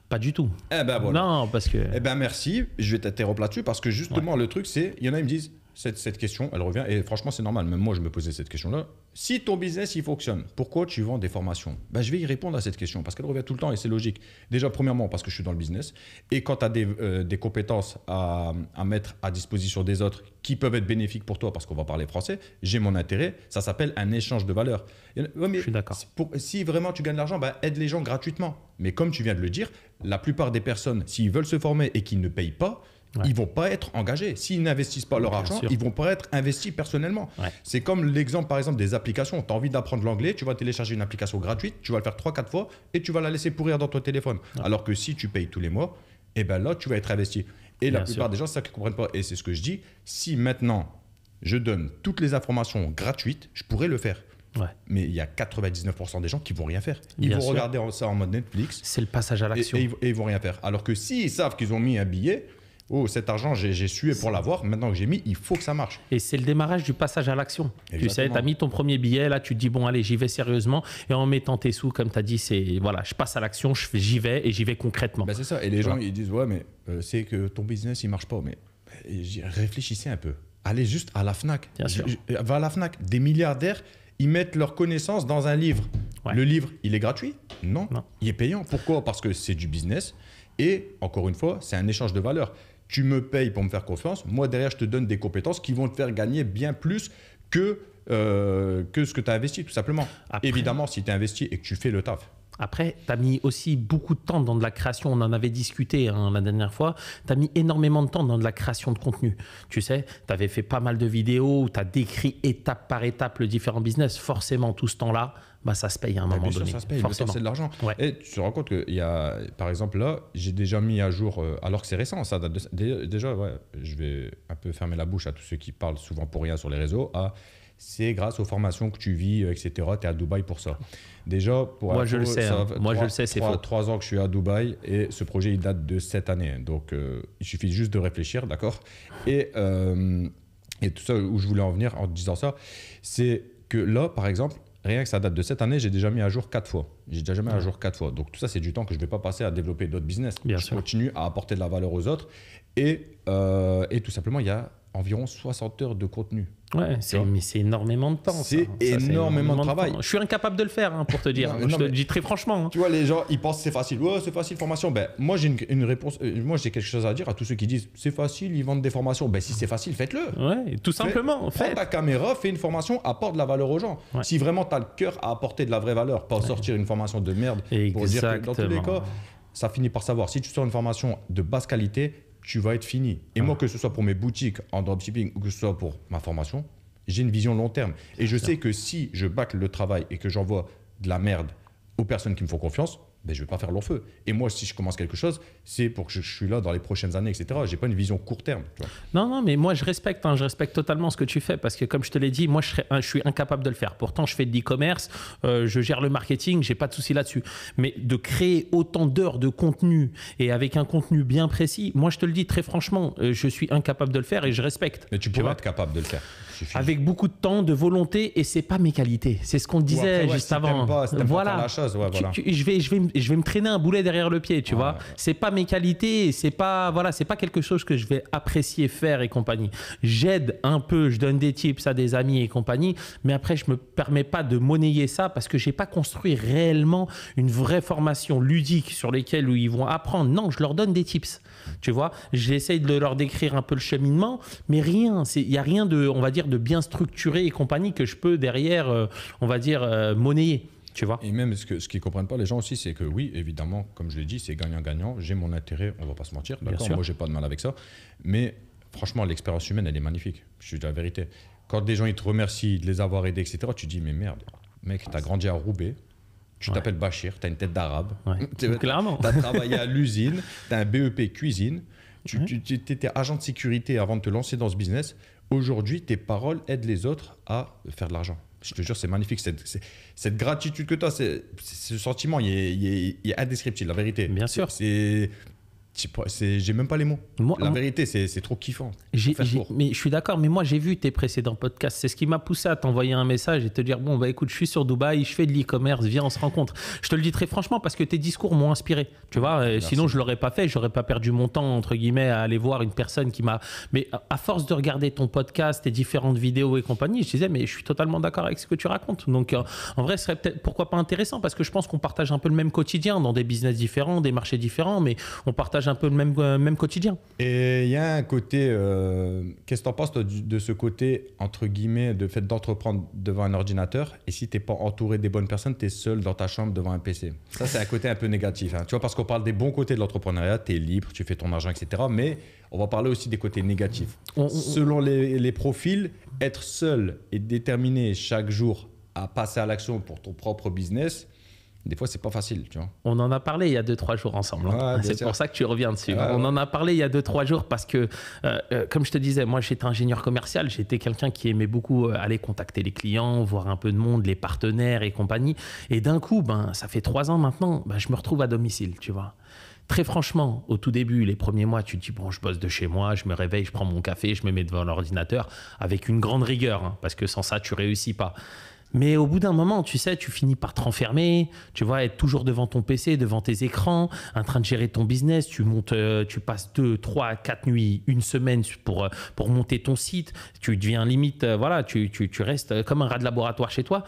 Pas du tout. Eh ben, voilà. Non, parce que. Eh ben, merci. Je vais t'interrompre là-dessus parce que justement, le truc, c'est. Il y en a, ils me disent. Cette, cette question, elle revient, et franchement, c'est normal. Même moi, je me posais cette question-là. Si ton business, il fonctionne, pourquoi tu vends des formations? Ben, Je vais y répondre à cette question parce qu'elle revient tout le temps et c'est logique. Déjà, premièrement, parce que je suis dans le business. Et quand tu as des, euh, des compétences à, à mettre à disposition des autres qui peuvent être bénéfiques pour toi, parce qu'on va parler français, j'ai mon intérêt. Ça s'appelle un échange de valeur. Ouais, mais Je suis d'accord. si vraiment tu gagnes de l'argent, bah, aide les gens gratuitement. Mais comme tu viens de le dire, la plupart des personnes, s'ils veulent se former et qu'ils ne payent pas, Ouais. ils vont pas être engagés. S'ils n'investissent pas leur Bien argent, sûr. ils vont pas être investis personnellement. Ouais. C'est comme l'exemple, par exemple, des applications. Tu as envie d'apprendre l'anglais, tu vas télécharger une application gratuite, tu vas le faire 3-4 fois et tu vas la laisser pourrir dans ton téléphone. Alors que si tu payes tous les mois, eh ben là, tu vas être investi. Et la plupart sûr. des gens, c'est ça qu'ils comprennent pas. Et c'est ce que je dis. Si maintenant, je donne toutes les informations gratuites, je pourrais le faire. Ouais. Mais il y a 99% des gens qui vont rien faire. Ils Bien vont sûr. regarder ça en mode Netflix C'est le passage à et, l'action. et ils, et ils vont rien faire. Alors que s'ils savent qu'ils ont mis un billet, oh cet argent j'ai sué pour l'avoir, maintenant que j'ai mis, il faut que ça marche. Et c'est le démarrage du passage à l'action. Tu sais, tu as mis ton premier billet, là tu te dis, bon, allez, j'y vais sérieusement. Et en mettant tes sous, comme tu as dit, c'est voilà, je passe à l'action, j'y vais et j'y vais concrètement. Ben, c'est ça. Et les gens ils disent ouais mais euh, c'est que ton business il marche pas. Mais euh, réfléchissez un peu. Allez juste à la Fnac. Bien sûr. Je- Va à la Fnac. Des milliardaires ils mettent leurs connaissances dans un livre. Ouais. Le livre il est gratuit? Non. Non. Il est payant. Pourquoi? Parce que c'est du business et encore une fois c'est un échange de valeur. Tu me payes pour me faire confiance. Moi derrière je te donne des compétences qui vont te faire gagner bien plus que euh, que ce que tu as investi tout simplement. Après- Évidemment si tu investi et que tu fais le taf. Après, tu as mis aussi beaucoup de temps dans de la création. On en avait discuté hein, la dernière fois. Tu as mis énormément de temps dans de la création de contenu. Tu sais, tu avais fait pas mal de vidéos où tu as décrit étape par étape le différent business. Forcément, tout ce temps-là, bah, ça se paye à un Bah, moment bien sûr, donné. ça se paye. Forcément. c'est de l'argent. Ouais. Et tu te rends compte qu'il y a, par exemple, là, j'ai déjà mis à jour, euh, alors que c'est récent, ça date de- dé- déjà, ouais, je vais un peu fermer la bouche à tous ceux qui parlent souvent pour rien sur les réseaux, à c'est grâce aux formations que tu vis, etc. Tu es à Dubaï pour ça. Déjà, pour Moi, je le sais, hein. Moi, je le sais, c'est faux. Trois ans que je suis à Dubaï et ce projet, il date de cette année. Donc, euh, il suffit juste de réfléchir, d'accord? Et, euh, et tout ça, où je voulais en venir en disant ça, c'est que là, par exemple, rien que ça date de cette année, j'ai déjà mis à jour quatre fois. J'ai déjà mis à jour quatre fois. Donc, tout ça, c'est du temps que je ne vais pas passer à développer d'autres business. Bien je sûr. continue à apporter de la valeur aux autres. Et, euh, et tout simplement, il y a environ 60 heures de contenu. Ouais, c'est, mais c'est énormément de temps. C'est énormément de travail. Je suis incapable de le faire, hein, pour te dire. Non, je non, te le dis très franchement. hein. Tu vois, les gens, ils pensent que c'est facile. Ouais, c'est facile, formation. Ben, moi, j'ai une, une réponse. euh, moi, j'ai quelque chose à dire à tous ceux qui disent c'est facile, ils vendent des formations. Ben, si c'est facile, faites-le. Ouais, tout simplement. En Prends ta caméra, fais une formation, apporte de la valeur aux gens. Ouais. Si vraiment tu as le cœur à apporter de la vraie valeur, pas sortir une formation de merde pour dire que dans tous les Exactement. cas, ça finit par savoir. Si tu sors une formation de basse qualité, tu vas être fini. Et moi, que ce soit pour mes boutiques en dropshipping ou que ce soit pour ma formation, j'ai une vision long terme. Et je sais que si je bâcle le travail et que j'envoie de la merde aux personnes qui me font confiance, ben, je vais pas faire long feu. Et moi, si je commence quelque chose, c'est pour que je, je suis là dans les prochaines années, etc. J'ai pas une vision court terme. tu vois. Non, non, mais moi je respecte, hein, je respecte totalement ce que tu fais parce que comme je te l'ai dit, moi je, serais- je suis incapable de le faire. Pourtant, je fais de l'e-commerce, euh, je gère le marketing, j'ai pas de souci là-dessus. Mais de créer autant d'heures de contenu et avec un contenu bien précis, moi je te le dis très franchement, euh, je suis incapable de le faire et je respecte. Mais tu Tu pourrais vois être capable de le faire. Suffit Avec beaucoup de temps, de volonté et c'est pas mes qualités. C'est ce qu'on disait ouais, juste si avant. t'aimes pas- si t'aimes pas voilà. faire la chose, ouais, Tu- voilà. tu- je vais, je vais, me- je vais me traîner un boulet derrière le pied, tu Ouais, vois. C'est pas mes qualités, c'est pas voilà, c'est pas quelque chose que je vais apprécier faire et compagnie. J'aide un peu, je donne des tips à des amis et compagnie, mais après je me permets pas de monnayer ça parce que j'ai pas construit réellement une vraie formation ludique sur lesquelles où ils vont apprendre. Non, je leur donne des tips. Tu vois, j'essaye de leur décrire un peu le cheminement, mais rien, il y a rien de on va dire de bien structuré et compagnie que je peux derrière euh, on va dire euh, monnayer, tu vois. Et même ce que ce qu'ils comprennent pas les gens aussi, c'est que oui, évidemment, comme je l'ai dit, c'est gagnant-gagnant. J'ai mon intérêt, on va pas se mentir, d'accord. Moi, j'ai pas de mal avec ça. Mais franchement, l'expérience humaine, elle est magnifique. Je suis de la vérité. Quand des gens ils te remercient de les avoir aidés, etc., tu te dis mais merde, mec, t'as grandi à Roubaix. Tu Ouais. t'appelles Bachir, t'as une tête d'arabe. Ouais, Tu- clairement. T'as travaillé à l'usine, t'as un BEP cuisine. Tu, Ouais. tu étais agent de sécurité avant de te lancer dans ce business. Aujourd'hui, tes paroles aident les autres à faire de l'argent. Je te jure, c'est magnifique. Cette, gratitude que tu as, ce sentiment, il est, il est- il est indescriptible, la vérité. Bien sûr. C'est, j'ai même pas les mots. Moi- la vérité, c'est, trop kiffant. Mais je suis d'accord, mais moi j'ai vu tes précédents podcasts. C'est ce qui m'a poussé à t'envoyer un message et te dire bon bah écoute, je suis sur Dubaï, je fais de l'e-commerce, viens on se rencontre. Je te le dis très franchement parce que tes discours m'ont inspiré. Tu vois, euh, sinon je l'aurais pas fait, j'aurais pas perdu mon temps entre guillemets à aller voir une personne qui m'a. Mais à- à force de regarder ton podcast, tes différentes vidéos et compagnie, je disais mais je suis totalement d'accord avec ce que tu racontes. Donc euh, en vrai, ce serait peut-être pourquoi pas intéressant? Parce que je pense qu'on partage un peu le même quotidien dans des business différents, des marchés différents, mais on partage un peu le même euh, même quotidien. Et il y a un côté. euh, qu'est-ce que tu en penses, toi, de ce côté, entre guillemets, de fait d'entreprendre devant un ordinateur Et si tu n'es pas entouré des bonnes personnes, tu es seul dans ta chambre devant un PC Ça, c'est un côté un peu négatif. hein. Tu vois, parce qu'on parle des bons côtés de l'entrepreneuriat, tu es libre, tu fais ton argent, etc. Mais on va parler aussi des côtés négatifs. On- on- Selon les, les profils, être seul et déterminé chaque jour à passer à l'action pour ton propre business, des fois, c'est pas facile, tu vois. On en a parlé il y a 2-3 jours ensemble. hein. Ouais, c'est pour ça que tu reviens dessus. Ouais, on ouais. en a parlé il y a 2-3 jours parce que, euh, euh, comme je te disais, moi j'étais ingénieur commercial, j'étais quelqu'un qui aimait beaucoup euh, aller contacter les clients, voir un peu de monde, les partenaires et compagnie. Et d'un coup, ben, ça fait 3 ans maintenant, ben, je me retrouve à domicile, tu vois. Très franchement, au tout début, les premiers mois, tu te dis, bon, je bosse de chez moi, je me réveille, je prends mon café, je me mets devant l'ordinateur avec une grande rigueur, hein, parce que sans ça, tu réussis pas. Mais au bout d'un moment, tu sais, tu finis par te renfermer, tu vois, être toujours devant ton PC, devant tes écrans, en train de gérer ton business, tu montes, euh, tu passes deux, trois, quatre nuits, une semaine pour, euh, pour monter ton site, tu deviens limite, euh, voilà, tu, tu, tu restes comme un rat de laboratoire chez toi.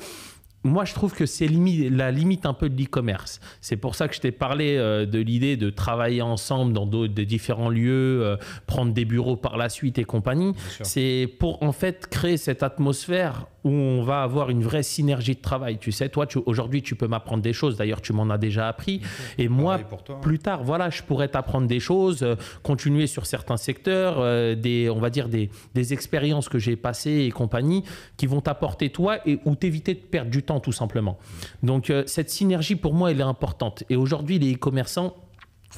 Moi, je trouve que c'est la limite un peu de l'e-commerce. C'est pour ça que je t'ai parlé de l'idée de travailler ensemble dans d'autres- de différents lieux, prendre des bureaux par la suite et compagnie. C'est pour en fait créer cette atmosphère où on va avoir une vraie synergie de travail. Tu sais, toi, aujourd'hui, tu peux m'apprendre des choses. D'ailleurs, tu m'en as déjà appris. Et moi, toi, hein. plus tard, voilà, je pourrais t'apprendre des choses, euh, continuer sur certains secteurs, euh, des, on va dire des, des expériences que j'ai passées et compagnie, qui vont t'apporter toi et ou t'éviter de perdre du temps tout simplement. Donc euh, cette synergie pour moi, elle est importante. Et aujourd'hui, les e-commerçants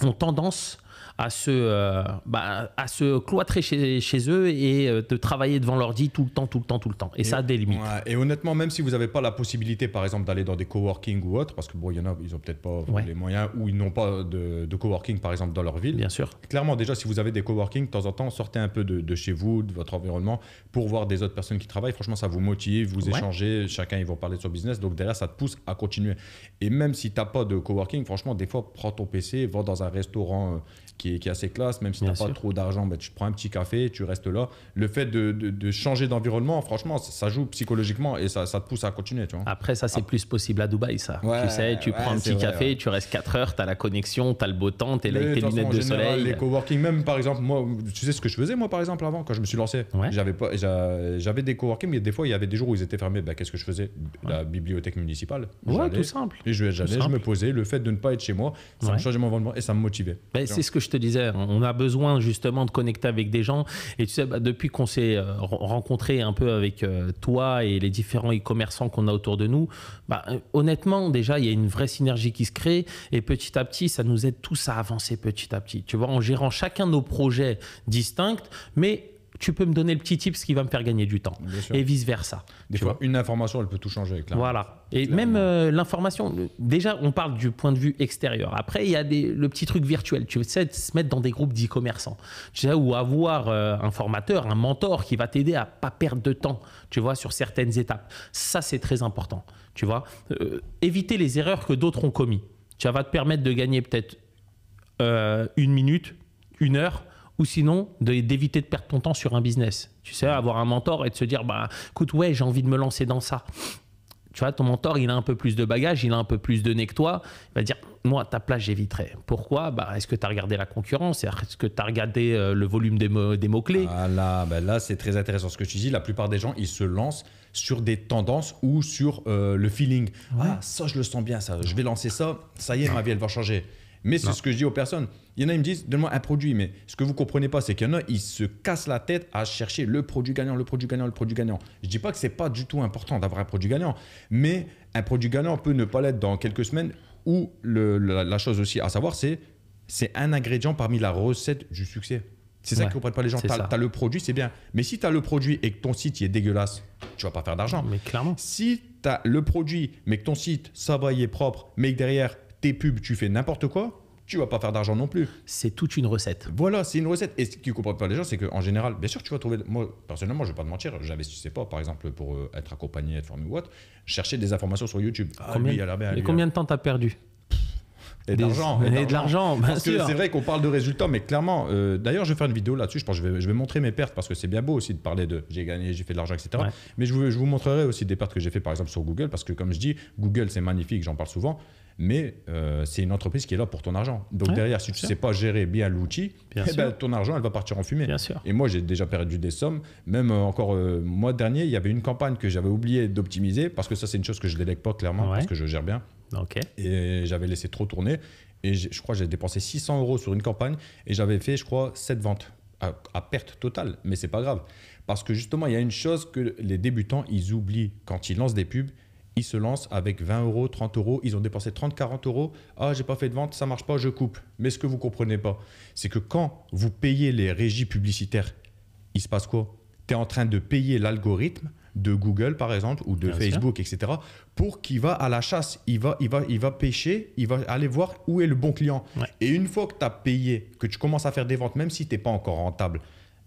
ont tendance à se, euh, bah, à se cloîtrer chez, chez eux et euh, de travailler devant l'ordi tout le temps, tout le temps, tout le temps. Et, ça a des limites. Ouais, et honnêtement, même si vous n'avez pas la possibilité, par exemple, d'aller dans des coworking ou autre, parce que bon, il y en a, ils ont peut-être pas Ouais. les moyens ou ils n'ont pas de, de coworking, par exemple, dans leur ville. Bien sûr. Clairement, déjà, si vous avez des coworking, de temps en temps, sortez un peu de, de chez vous, de votre environnement, pour voir des autres personnes qui travaillent. Franchement, ça vous motive, vous Ouais. échangez, chacun, ils vont parler de son business. Donc derrière, ça te pousse à continuer. Et même si tu n'as pas de coworking, franchement, des fois, prends ton PC, va dans un restaurant euh, qui, est, qui est assez classe. Même si tu n'as pas trop d'argent, ben, tu prends un petit café, tu restes là. Le fait de, de- de changer d'environnement, franchement, ça, ça joue psychologiquement et ça, ça te pousse à continuer. Tu vois. Après, ça, c'est plus possible à Dubaï, ça. Ouais, tu sais, tu ouais, prends un petit vrai, café, ouais. tu restes 4 heures, tu as la connexion, tu as le beau temps, tu es là avec tes lunettes de général, soleil. Les coworking, même par exemple, moi, tu sais ce que je faisais moi par exemple avant quand je me suis lancé? J'avais pas, j'avais des coworking, mais des fois il y avait des jours où ils étaient fermés. Ben, Qu'est-ce que je faisais? La bibliothèque municipale. Ouais, tout simple. Et je, je simple. me posais. Le fait de ne pas être chez moi, ça me changeait mon environnement et ça me motivait. Ben, c'est ce que je te disais. On a besoin justement de connecter avec des gens. Et tu sais, bah, depuis qu'on s'est euh, ren- rencontré un peu avec euh, toi et les différents e-commerçants qu'on a autour de nous, bah, euh, honnêtement, déjà, il y a une vraie synergie qui se crée. Et petit à petit, ça nous aide tous à avancer petit à petit. Tu vois, en gérant chacun nos projets distincts, mais tu peux me donner le petit tip, ce qui va me faire gagner du temps. Et vice-versa. Des fois, vois. une information, elle peut tout changer. Clairement. Voilà. Et Clairement. même euh, l'information, déjà, on parle du point de vue extérieur. Après, il y a des, le petit truc virtuel. Tu sais, se mettre dans des groupes d'e-commerçants. Tu sais, ou avoir euh, un formateur, un mentor qui va t'aider à pas perdre de temps, tu vois, sur certaines étapes. Ça, c'est très important. Tu vois, Euh, éviter les erreurs que d'autres ont commis. Ça va te permettre de gagner peut-être une minute, une heure, ou sinon d'éviter de perdre ton temps sur un business. Tu sais, avoir un mentor et de se dire, bah, écoute, ouais, j'ai envie de me lancer dans ça. Tu vois, ton mentor, il a un peu plus de bagages, il a un peu plus de nez que toi. Il va dire, moi, à ta place, j'éviterais. Pourquoi? Bah, Est-ce que tu as regardé la concurrence? Est-ce que tu as regardé euh, le volume des, mo- des mots-clés? Voilà, ben là c'est très intéressant ce que tu dis. La plupart des gens, ils se lancent sur des tendances ou sur euh, le feeling. Ah, ça je le sens bien, ça. Je vais lancer ça. Ça y est, ma vie elle va changer. Mais c'est ce que je dis aux personnes. Il y en a, ils me disent, donne-moi un produit. Mais ce que vous comprenez pas, c'est qu'il y en a, ils se cassent la tête à chercher le produit gagnant, le produit gagnant, le produit gagnant. Je dis pas que c'est pas du tout important d'avoir un produit gagnant, mais un produit gagnant peut ne pas l'être dans quelques semaines. Ou la, la chose aussi à savoir, c'est c'est un ingrédient parmi la recette du succès. C'est ça Ouais, qu'ils comprennent pas les gens. ça. as le produit, c'est bien. Mais si tu as le produit et que ton site il est dégueulasse, tu vas pas faire d'argent. Mais clairement. Si tu as le produit, mais que ton site, ça va, il est propre, mais que derrière tes pubs, tu fais n'importe quoi, tu vas pas faire d'argent non plus. C'est toute une recette. Voilà, c'est une recette. Et ce qu'ils ne comprennent pas les gens, c'est qu'en général, bien sûr, tu vas trouver. Moi, personnellement, je vais pas te mentir, j'investissais pas, par exemple, pour euh, être accompagné, être formé ou autre, je cherchais des informations sur YouTube. Ah, Combien, lui, il a bien. combien de temps t'as perdu Et d'argent. Et de l'argent, bien Parce que sûr. c'est vrai qu'on parle de résultats, mais clairement, euh, d'ailleurs, je vais faire une vidéo là-dessus. Je pense que je vais, je vais montrer mes pertes parce que c'est bien beau aussi de parler de j'ai gagné, j'ai fait de l'argent, etc. Ouais. Mais je vous, je vous montrerai aussi des pertes que j'ai fait par exemple sur Google parce que, comme je dis, Google c'est magnifique, j'en parle souvent, mais euh, c'est une entreprise qui est là pour ton argent. Donc Ouais, derrière, si tu sûr. sais pas gérer bien l'outil, eh ben, ton argent elle va partir en fumée. Bien sûr. Et moi, j'ai déjà perdu des sommes. Même euh, encore euh, mois dernier, il y avait une campagne que j'avais oublié d'optimiser parce que ça, c'est une chose que je délègue pas clairement Ouais. parce que je gère bien et j'avais laissé trop tourner. Et je crois que j'ai dépensé 600 euros sur une campagne et j'avais fait, je crois, 7 ventes à, à perte totale. Mais c'est pas grave. Parce que justement, il y a une chose que les débutants, ils oublient quand ils lancent des pubs. Ils se lancent avec 20 euros, 30 euros. Ils ont dépensé 30, 40 euros. Ah, j'ai pas fait de vente, ça marche pas, je coupe. Mais ce que vous comprenez pas, c'est que quand vous payez les régies publicitaires, il se passe quoi? Tu es en train de payer l'algorithme de Google, par exemple, ou de Bien sûr. Facebook, etc., pour qu'il va à la chasse. Il va, il, va, il va pêcher, il va aller voir où est le bon client. Ouais. Et une fois que tu as payé, que tu commences à faire des ventes, même si tu n'es pas encore rentable,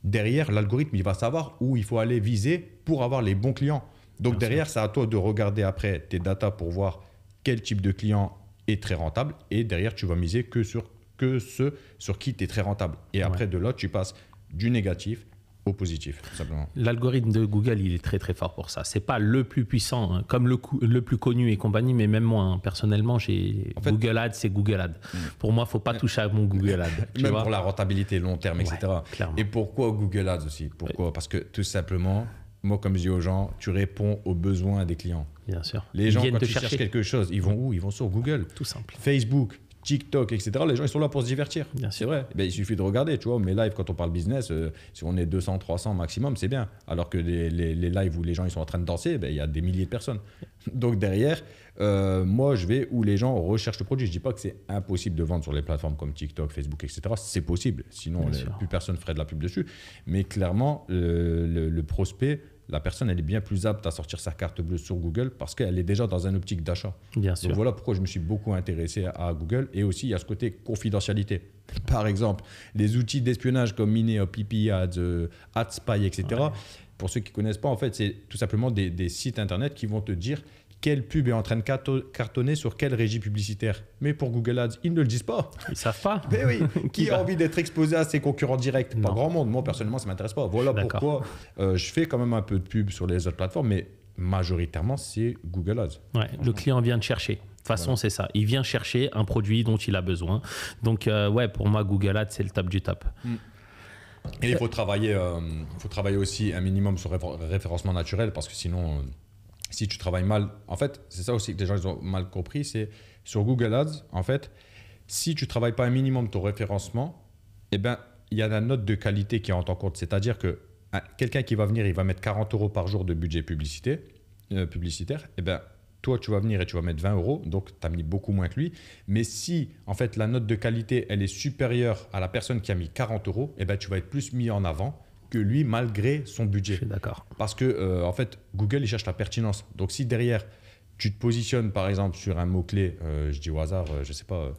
derrière, l'algorithme, il va savoir où il faut aller viser pour avoir les bons clients. Donc Bien derrière, c'est à toi de regarder après tes datas pour voir quel type de client est très rentable. Et derrière, tu vas miser que sur que ceux sur qui tu es très rentable. Et après, de là, tu passes du négatif au positif, tout simplement. L'algorithme de Google, il est très très fort pour ça. C'est pas le plus puissant, hein, comme le, le plus connu et compagnie, mais même moi, hein, personnellement, j'ai En fait- Google Ads, c'est Google Ads. Pour moi, faut pas toucher à mon Google Ads. tu Même vois pour la rentabilité long terme, etc. Clairement. Et pourquoi Google Ads aussi? Pourquoi? Parce que tout simplement, moi, comme je dis aux gens, tu réponds aux besoins des clients. Bien sûr. Les Ils gens, quand ils cherchent chercher. quelque chose, ils vont où? Ils vont sur Google. Tout simple. Facebook, TikTok, etc., les gens ils sont là pour se divertir. Bien C'est sûr. vrai. Ben, il suffit de regarder, tu vois. Mes lives, quand on parle business, euh, si on est 200, 300 maximum, c'est bien. Alors que les, les- les lives où les gens ils sont en train de danser, ben, il y a des milliers de personnes. Donc derrière, euh, moi, je vais où les gens recherchent le produit. Je dis pas que c'est impossible de vendre sur les plateformes comme TikTok, Facebook, etc. C'est possible. Sinon, les- plus personne ferait de la pub dessus. Mais clairement, le, le- le prospect, la personne, elle est bien plus apte à sortir sa carte bleue sur Google parce qu'elle est déjà dans un optique d'achat. Bien sûr. Donc voilà pourquoi je me suis beaucoup intéressé à Google. Et aussi, il y a ce côté confidentialité. Par exemple, les outils d'espionnage comme Mineo, PP Ads, euh, AdSpy, etc. Pour ceux qui ne connaissent pas, en fait, c'est tout simplement des, des sites internet qui vont te dire quelle pub est en train de carto- cartonner sur quelle régie publicitaire. Mais pour Google Ads, ils ne le disent pas. Ils savent pas. Mais oui, qui Qui a envie d'être exposé à ses concurrents directs? Pas grand monde. Moi, personnellement, ça m'intéresse pas. Voilà Je pourquoi euh, je fais quand même un peu de pub sur les autres plateformes, mais majoritairement, c'est Google Ads. Ouais, le client vient de chercher. De toute façon, Voilà. c'est ça. Il vient chercher un produit dont il a besoin. Donc, euh, ouais, pour moi, Google Ads, c'est le top du top. Et il faut travailler, euh, faut travailler aussi un minimum sur réfé- référencement naturel parce que sinon, si tu travailles mal, en fait, c'est ça aussi que les gens ils ont mal compris, c'est sur Google Ads, en fait, si tu travailles pas un minimum ton référencement, eh ben, il y a la note de qualité qui rentre en compte. C'est-à-dire que un- quelqu'un qui va venir, il va mettre 40 euros par jour de budget publicité, euh, publicitaire, eh ben, toi, tu vas venir et tu vas mettre 20 euros, donc tu as mis beaucoup moins que lui. Mais si, en fait, la note de qualité, elle est supérieure à la personne qui a mis 40 euros, eh ben, tu vas être plus mis en avant que lui, malgré son Je budget. suis d'accord. Parce que, euh, en fait, Google, il cherche la pertinence. Donc, si derrière, tu te positionnes, par exemple, sur un mot-clé, euh, je dis au hasard, euh, je sais pas,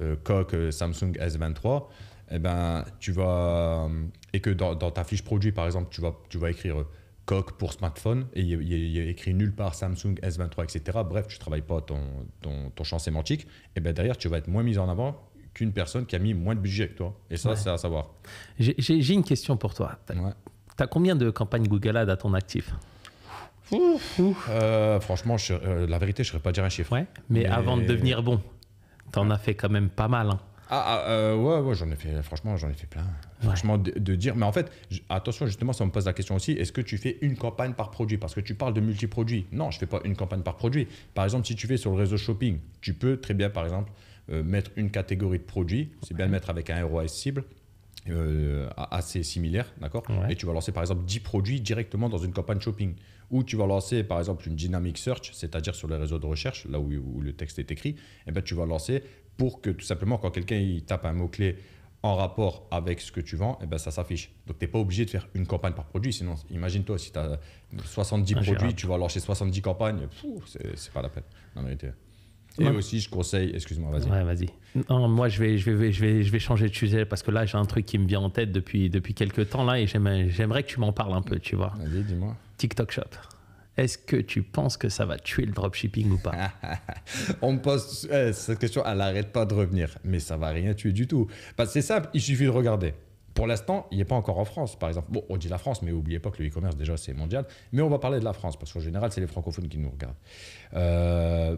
euh, euh, Samsung S23, eh ben, tu vas. et que dans, dans ta fiche produit, par exemple, tu vas, tu vas écrire coque pour smartphone et il y a- écrit nulle part Samsung S23, etc. Bref, tu travailles pas ton, ton, ton champ sémantique, et ben derrière, tu vas être moins mis en avant qu'une personne qui a mis moins de budget que toi. Et ça, Ouais. c'est à savoir. J'ai- une question pour toi. Ouais. as combien de campagnes Google Ads à ton actif? Euh, franchement, je- euh, la vérité, je ne saurais pas dire un chiffre. Ouais. Mais, Mais- avant de devenir bon, t'en as fait quand même pas mal. hein. Ah, ah, euh, ouais, ouais, j'en ai fait, franchement, j'en ai fait plein. Franchement, de, de dire, mais en fait, attention, justement, ça me pose la question aussi, est-ce que tu fais une campagne par produit? Parce que tu parles de multi-produits. Non, je fais pas une campagne par produit. Par exemple, si tu fais sur le réseau shopping, tu peux très bien, par exemple, mettre une catégorie de produits, c'est bien de mettre avec un ROI cible. euh, assez similaire, d'accord Ouais. Et tu vas lancer par exemple 10 produits directement dans une campagne shopping. Ou tu vas lancer par exemple une dynamic search, c'est-à-dire sur les réseaux de recherche, là où, où le texte est écrit, et ben tu vas lancer pour que tout simplement quand quelqu'un tape un mot-clé en rapport avec ce que tu vends, et ben ça s'affiche. Donc tu n'es pas obligé de faire une campagne par produit, sinon imagine-toi si tu as 70 Ingérable. produits, tu vas lancer 70 campagnes, c'est pas la peine, en vérité. Et Ouais. aussi, je conseille, excuse-moi, vas-y. Ouais, vas-y. Non, moi, je vais, je, vais, je, vais, je vais changer de sujet parce que là, j'ai un truc qui me vient en tête depuis, depuis quelques temps là et j'aimerais que tu m'en parles un peu, tu vois. Vas-y, dis-moi. TikTok Shop. Est-ce que tu penses que ça va tuer le dropshipping ou pas? On me pose eh, cette question, elle n'arrête pas de revenir. Mais ça va rien tuer du tout. Parce que c'est simple, il suffit de regarder. Pour l'instant, il n'est pas encore en France, par exemple. Bon, on dit la France, mais n'oubliez pas que le e-commerce, déjà, c'est mondial. Mais on va parler de la France, parce qu'en général, c'est les francophones qui nous regardent. Euh,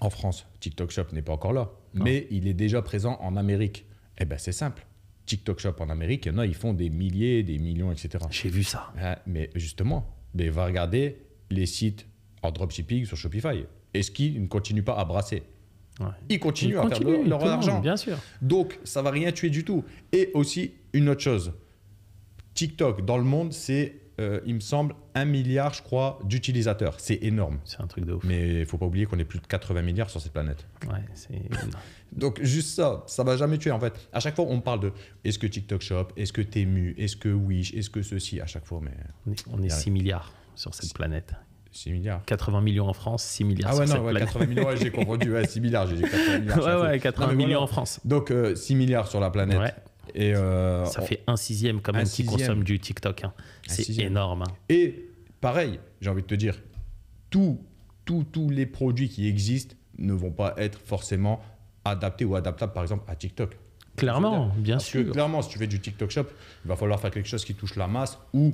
en France, TikTok Shop n'est pas encore là. Non. Mais il est déjà présent en Amérique. Eh bien, c'est simple. TikTok Shop en Amérique, il y en a, ils font des milliers, des millions, etc. J'ai vu ça. Ah, mais justement, mais va regarder les sites en dropshipping sur Shopify. Est-ce qu'ils ne continuent pas à brasser? Ouais. Ils continuent Ils à faire continuent, de- leur argent. Bien sûr. Donc, ça va rien tuer du tout. Et aussi, une autre chose. TikTok, dans le monde, c'est, euh, il me semble, un milliard, je crois, d'utilisateurs. C'est énorme. C'est un truc de ouf. Mais il faut pas oublier qu'on est plus de 80 milliards sur cette planète. Ouais, c'est. Donc juste ça, ça va jamais tuer en fait. À chaque fois, on parle de est-ce que TikTok Shop, est-ce que Temu, est-ce que Wish, est-ce que ceci, à chaque fois, mais On est, on est Y a 6 milliards sur cette planète. 6 milliards. 80 millions en France, 6 milliards Ah ouais, sur non, cette ouais, planète. 80 millions, ouais, j'ai confondu, ouais, 6 milliards, j'ai dit 80 milliards. Ouais, ouais, 80 Non, mais millions voilà. en France. Donc euh, 6 milliards sur la planète. Ouais, Et, euh, ça fait un sixième quand même qui consomme du TikTok. hein. C'est énorme. hein. et pareil, j'ai envie de te dire, tous tous les produits qui existent ne vont pas être forcément adaptés ou adaptables, par exemple, à TikTok. Clairement, bien Parce que sûr. clairement, si tu fais du TikTok Shop, il va falloir faire quelque chose qui touche la masse ou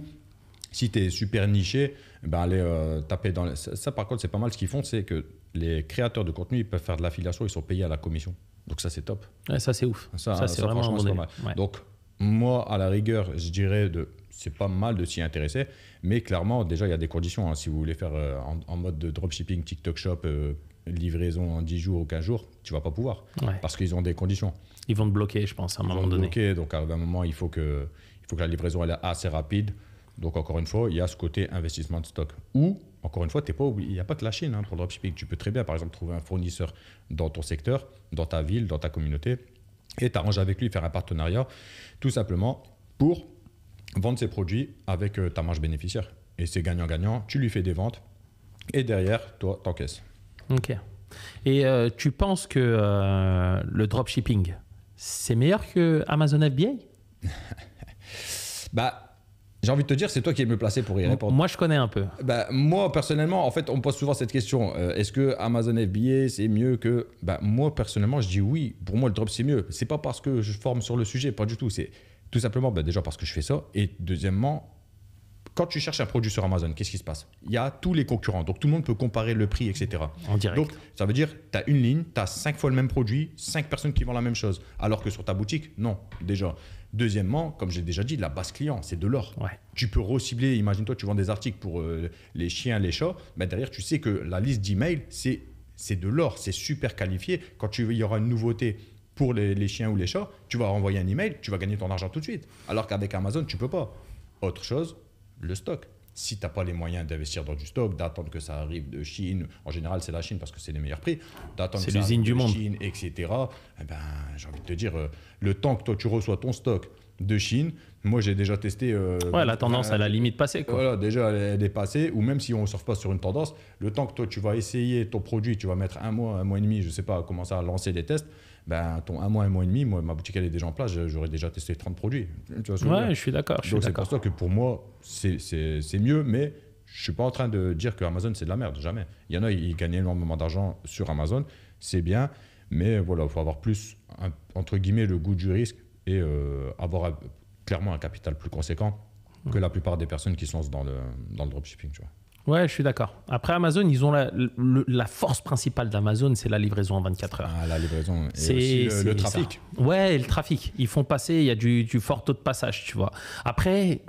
si tu es super niché, ben aller euh, taper dans. les- Ça, ça, par contre, c'est pas mal. Ce qu'ils font, c'est que les créateurs de contenu, ils peuvent faire de l'affiliation, ils sont payés à la commission. Donc ça, c'est top. Ouais, ça, c'est ouf. Ça, Ça, c'est vraiment franchement, bon pas mal. Ouais. Donc, moi, à la rigueur, je dirais de. C'est pas mal de s'y intéresser, mais clairement, déjà, il y a des conditions. hein. Si vous voulez faire euh, en, en mode de dropshipping, TikTok Shop, euh, livraison en 10 jours ou 15 jours, tu vas pas pouvoir. Ouais. Parce qu'ils ont des conditions. Ils vont te bloquer, je pense, à un Ils moment vont te donné. bloquer, donc à un moment, il faut que, il faut que la livraison elle est assez rapide. Donc encore une fois, il y a ce côté investissement de stock. Ou, encore une fois, t'es pas il n'y a pas que la Chine hein, pour le dropshipping. Tu peux très bien, par exemple, trouver un fournisseur dans ton secteur, dans ta ville, dans ta communauté, et t'arranges avec lui, faire un partenariat, tout simplement pour vendre ses produits avec euh, ta marge bénéficiaire. Et c'est gagnant-gagnant, tu lui fais des ventes, et derrière, toi, t'encaisses. Ok. Et euh, tu penses que euh, le dropshipping, c'est meilleur que Amazon FBA Bah, j'ai envie de te dire, c'est toi qui es mieux placé pour y répondre. Moi, je connais un peu. Bah, moi, personnellement, en fait, on me pose souvent cette question. euh, Est-ce que Amazon FBA, c'est mieux que... Bah, moi, personnellement, je dis oui. Pour moi, le drop, c'est mieux. C'est pas parce que je forme sur le sujet, pas du tout. C'est tout simplement, bah, déjà parce que je fais ça. Et deuxièmement, quand tu cherches un produit sur Amazon, qu'est-ce qui se passe? Il y a tous les concurrents. Donc, tout le monde peut comparer le prix, etc. En direct. Donc, ça veut dire, tu as une ligne, tu as cinq fois le même produit, cinq personnes qui vendent la même chose. Alors que sur ta boutique, non, déjà. Deuxièmement, comme j'ai déjà dit, la base client, c'est de l'or. Ouais. Tu peux recibler, imagine-toi, tu vends des articles pour euh, les chiens, les chats, mais derrière, tu sais que la liste d'emails, c'est, c'est de l'or, c'est super qualifié. Quand tu, il y aura une nouveauté pour les, les chiens ou les chats, tu vas renvoyer un email, tu vas gagner ton argent tout de suite. Alors qu'avec Amazon, tu peux pas. Autre chose, le stock. Si tu n'as pas les moyens d'investir dans du stock, d'attendre que ça arrive de Chine, en général c'est la Chine parce que c'est les meilleurs prix, d'attendre que ça arrive du de monde. Chine, etc., eh ben, j'ai envie de te dire, euh, le temps que toi tu reçois ton stock de Chine, moi j'ai déjà testé... euh, Ouais, la tendance à la limite passée, quoi. voilà, déjà, elle est- passée. Ou même si on ne surfe pas sur une tendance, le temps que toi, tu vas essayer ton produit, tu vas mettre un mois, un mois et demi, je ne sais pas, commencer à lancer des tests, ben, ton un mois, un mois et demi, moi, ma boutique, elle est déjà en place, j'aurais déjà testé 30 produits. Tu vois ce que je Ouais, suis d'accord. Donc, c'est pour ça que pour moi, c'est- mieux, mais je ne suis pas en train de dire que Amazon, c'est de la merde, jamais. Il y en a, ils gagnent énormément d'argent sur Amazon, c'est bien, mais voilà, il faut avoir plus, un- entre guillemets, le goût du risque et euh, avoir un- clairement un capital plus conséquent que la plupart des personnes qui se lancent dans le, dans le dropshipping, tu vois. Ouais, je suis d'accord. Après Amazon, ils ont la, le- la force principale d'Amazon, c'est la livraison en 24 heures. Ah, la livraison et C'est le, le ça. trafic. Ouais, et le trafic. Ils font passer, il y a du, du fort taux de passage, tu vois. Après,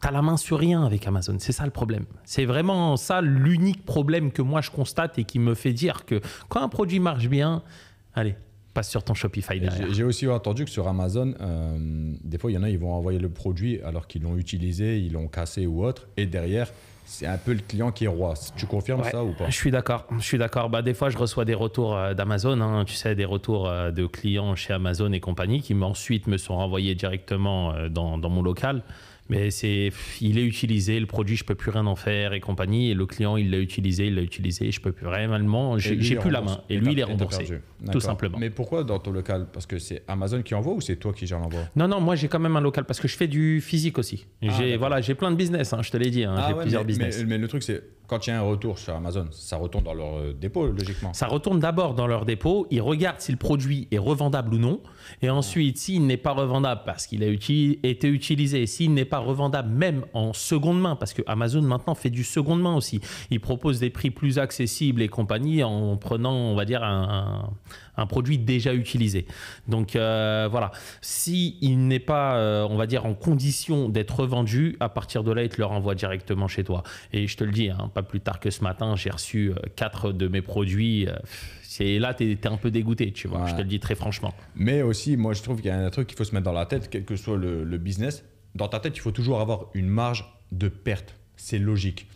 t'as la main sur rien avec Amazon. C'est ça le problème. C'est vraiment ça l'unique problème que moi je constate et qui me fait dire que quand un produit marche bien, allez, passe sur ton Shopify derrière. J'ai aussi entendu que sur Amazon, euh, des fois, il y en a, ils vont envoyer le produit alors qu'ils l'ont utilisé, ils l'ont cassé ou autre, et derrière, c'est un peu le client qui est roi. Tu confirmes Ouais, ça ou pas? Je suis d'accord. Je suis d'accord. Bah, des fois, je reçois des retours euh, d'Amazon, hein, tu sais, des retours euh, de clients chez Amazon et compagnie qui ensuite me sont renvoyés directement euh, dans, dans mon local. Mais c'est, il est utilisé, le produit, je peux plus rien en faire et compagnie. Et le client, il l'a utilisé, il l'a utilisé, je peux plus Et j'ai j'ai plus la main. Et lui, il est remboursé. Tout simplement. Mais pourquoi dans ton local? Parce que c'est Amazon qui envoie ou c'est toi qui gère l'envoi? Non, non, moi j'ai quand même un local parce que je fais du physique aussi. j'ai Ah, d'accord. voilà, j'ai plein de business, hein, je te l'ai dit, hein, Ah j'ai ouais, plusieurs mais, business. mais- mais le truc, c'est quand il y a un retour sur Amazon, ça retourne dans leur euh, dépôt, logiquement. Ça retourne d'abord dans leur dépôt, ils regardent si le produit est revendable ou non, et ensuite, s'il n'est pas revendable parce qu'il a été utilisé, s'il n'est pas revendable même en seconde main, parce que Amazon maintenant fait du seconde main aussi, ils proposent des prix plus accessibles et compagnie en prenant, on va dire, un- un produit déjà utilisé. Donc euh, voilà, si il n'est pas, euh, on va dire, en condition d'être revendu, à partir de là, il te le renvoie directement chez toi. Et je te le dis, hein, pas plus tard que ce matin, j'ai reçu euh, quatre de mes produits. c'est là, tu es, un peu dégoûté, tu vois. Ouais. Je te le dis très franchement. Mais aussi, moi, je trouve qu'il y a un truc qu'il faut se mettre dans la tête, quel que soit le, le business. Dans ta tête, il faut toujours avoir une marge de perte. C'est logique.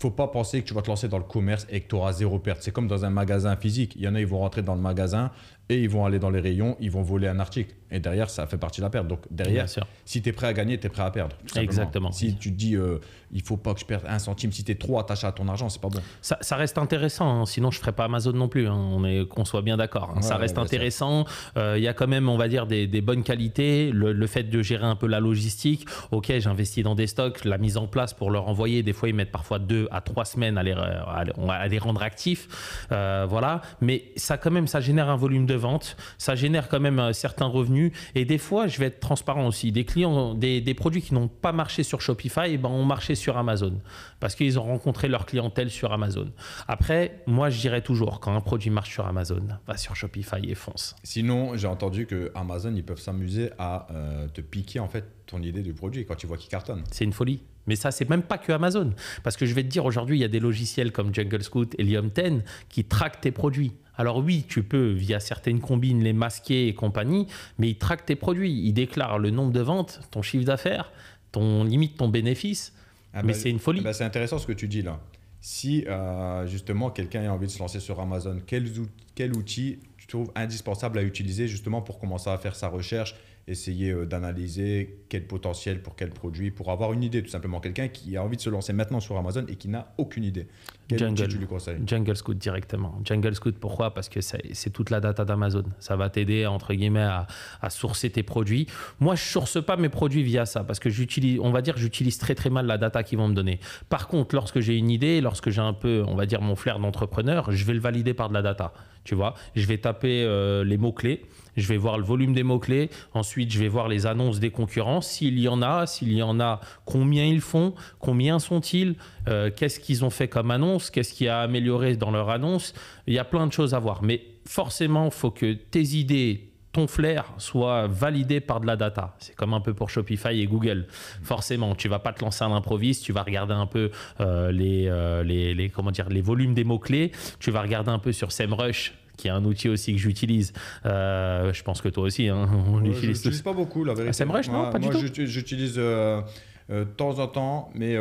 Faut pas penser que tu vas te lancer dans le commerce et que tu auras zéro perte. C'est comme dans un magasin physique. Il y en a, ils vont rentrer dans le magasin et ils vont aller dans les rayons, ils vont voler un article. Et derrière, ça fait partie de la perte. Donc derrière, si tu es prêt à gagner, tu es prêt à perdre. Exactement. Si tu te dis, euh, il faut pas que je perde un centime, si tu es trop attaché à ton argent, c'est pas bon. Ça, ça reste intéressant, hein, sinon je ferais pas Amazon non plus. hein. On est qu'on soit bien d'accord. hein. Ouais, ça reste intéressant. Euh, Il y a quand même, on va dire, des, des bonnes qualités. Le, le fait de gérer un peu la logistique. Ok, j'investis dans des stocks, la mise en place pour leur envoyer. Des fois, ils mettent parfois deux à trois semaines à les, à les- à les rendre actifs. Euh, voilà. Mais ça, quand même, ça génère un volume de vente, ça génère quand même euh, certains revenus. Et des fois, je vais être transparent aussi, des clients, des, des produits qui n'ont pas marché sur Shopify, eh ben, ont marché sur Amazon parce qu'ils ont rencontré leur clientèle sur Amazon. Après, moi, je dirais toujours, quand un produit marche sur Amazon, va sur Shopify et fonce. Sinon, j'ai entendu que Amazon, ils peuvent s'amuser à euh, te piquer en fait ton idée du produit quand tu vois qu'il cartonne. C'est une folie. Mais ça, c'est même pas que Amazon. Parce que je vais te dire, aujourd'hui, il y a des logiciels comme Jungle Scout et Lium 10 qui traquent tes produits. Alors oui, tu peux, via certaines combines, les masquer et compagnie, mais ils traquent tes produits. Ils déclarent le nombre de ventes, ton chiffre d'affaires, ton limite ton bénéfice. Ah mais bah, c'est une folie. bah, c'est intéressant ce que tu dis là. Si euh, justement quelqu'un a envie de se lancer sur Amazon, quel outil tu trouves indispensable à utiliser justement pour commencer à faire sa recherche, essayer euh, d'analyser quel potentiel pour quel produit, pour avoir une idée tout simplement. Quelqu'un qui a envie de se lancer maintenant sur Amazon et qui n'a aucune idée. Quel Jungle. tu lui conseilles Jungle Scout directement. Jungle Scout, pourquoi? Parce que c'est c'est toute la data d'Amazon. Ça va t'aider, entre guillemets, à, à sourcer tes produits. Moi, je source pas mes produits via ça parce que j'utilise, on va dire, j'utilise très très mal la data qu'ils vont me donner. Par contre, lorsque j'ai une idée, lorsque j'ai un peu, on va dire, mon flair d'entrepreneur, je vais le valider par de la data. Tu vois, je vais taper euh, les mots-clés, je vais voir le volume des mots-clés, ensuite je vais voir les annonces des concurrents, s'il y en a, s'il y en a, combien ils font, combien sont-ils, euh, qu'est-ce qu'ils ont fait comme annonce, qu'est-ce qui a amélioré dans leur annonce. Il y a plein de choses à voir. Mais forcément, il faut que tes idées, ton flair soient validées par de la data. C'est comme un peu pour Shopify et Google. Forcément, tu vas pas te lancer à l'improviste, tu vas regarder un peu euh, les, euh, les, les- comment dire, les volumes des mots-clés, tu vas regarder un peu sur SEMrush qui est un outil aussi que j'utilise. Euh, je pense que toi aussi, hein, on Ouais, Je l'utilise n'utilise pas beaucoup la vérité. Ah, SEMrush, non Moi- Pas du tout j'utilise- euh, euh, de temps en temps, mais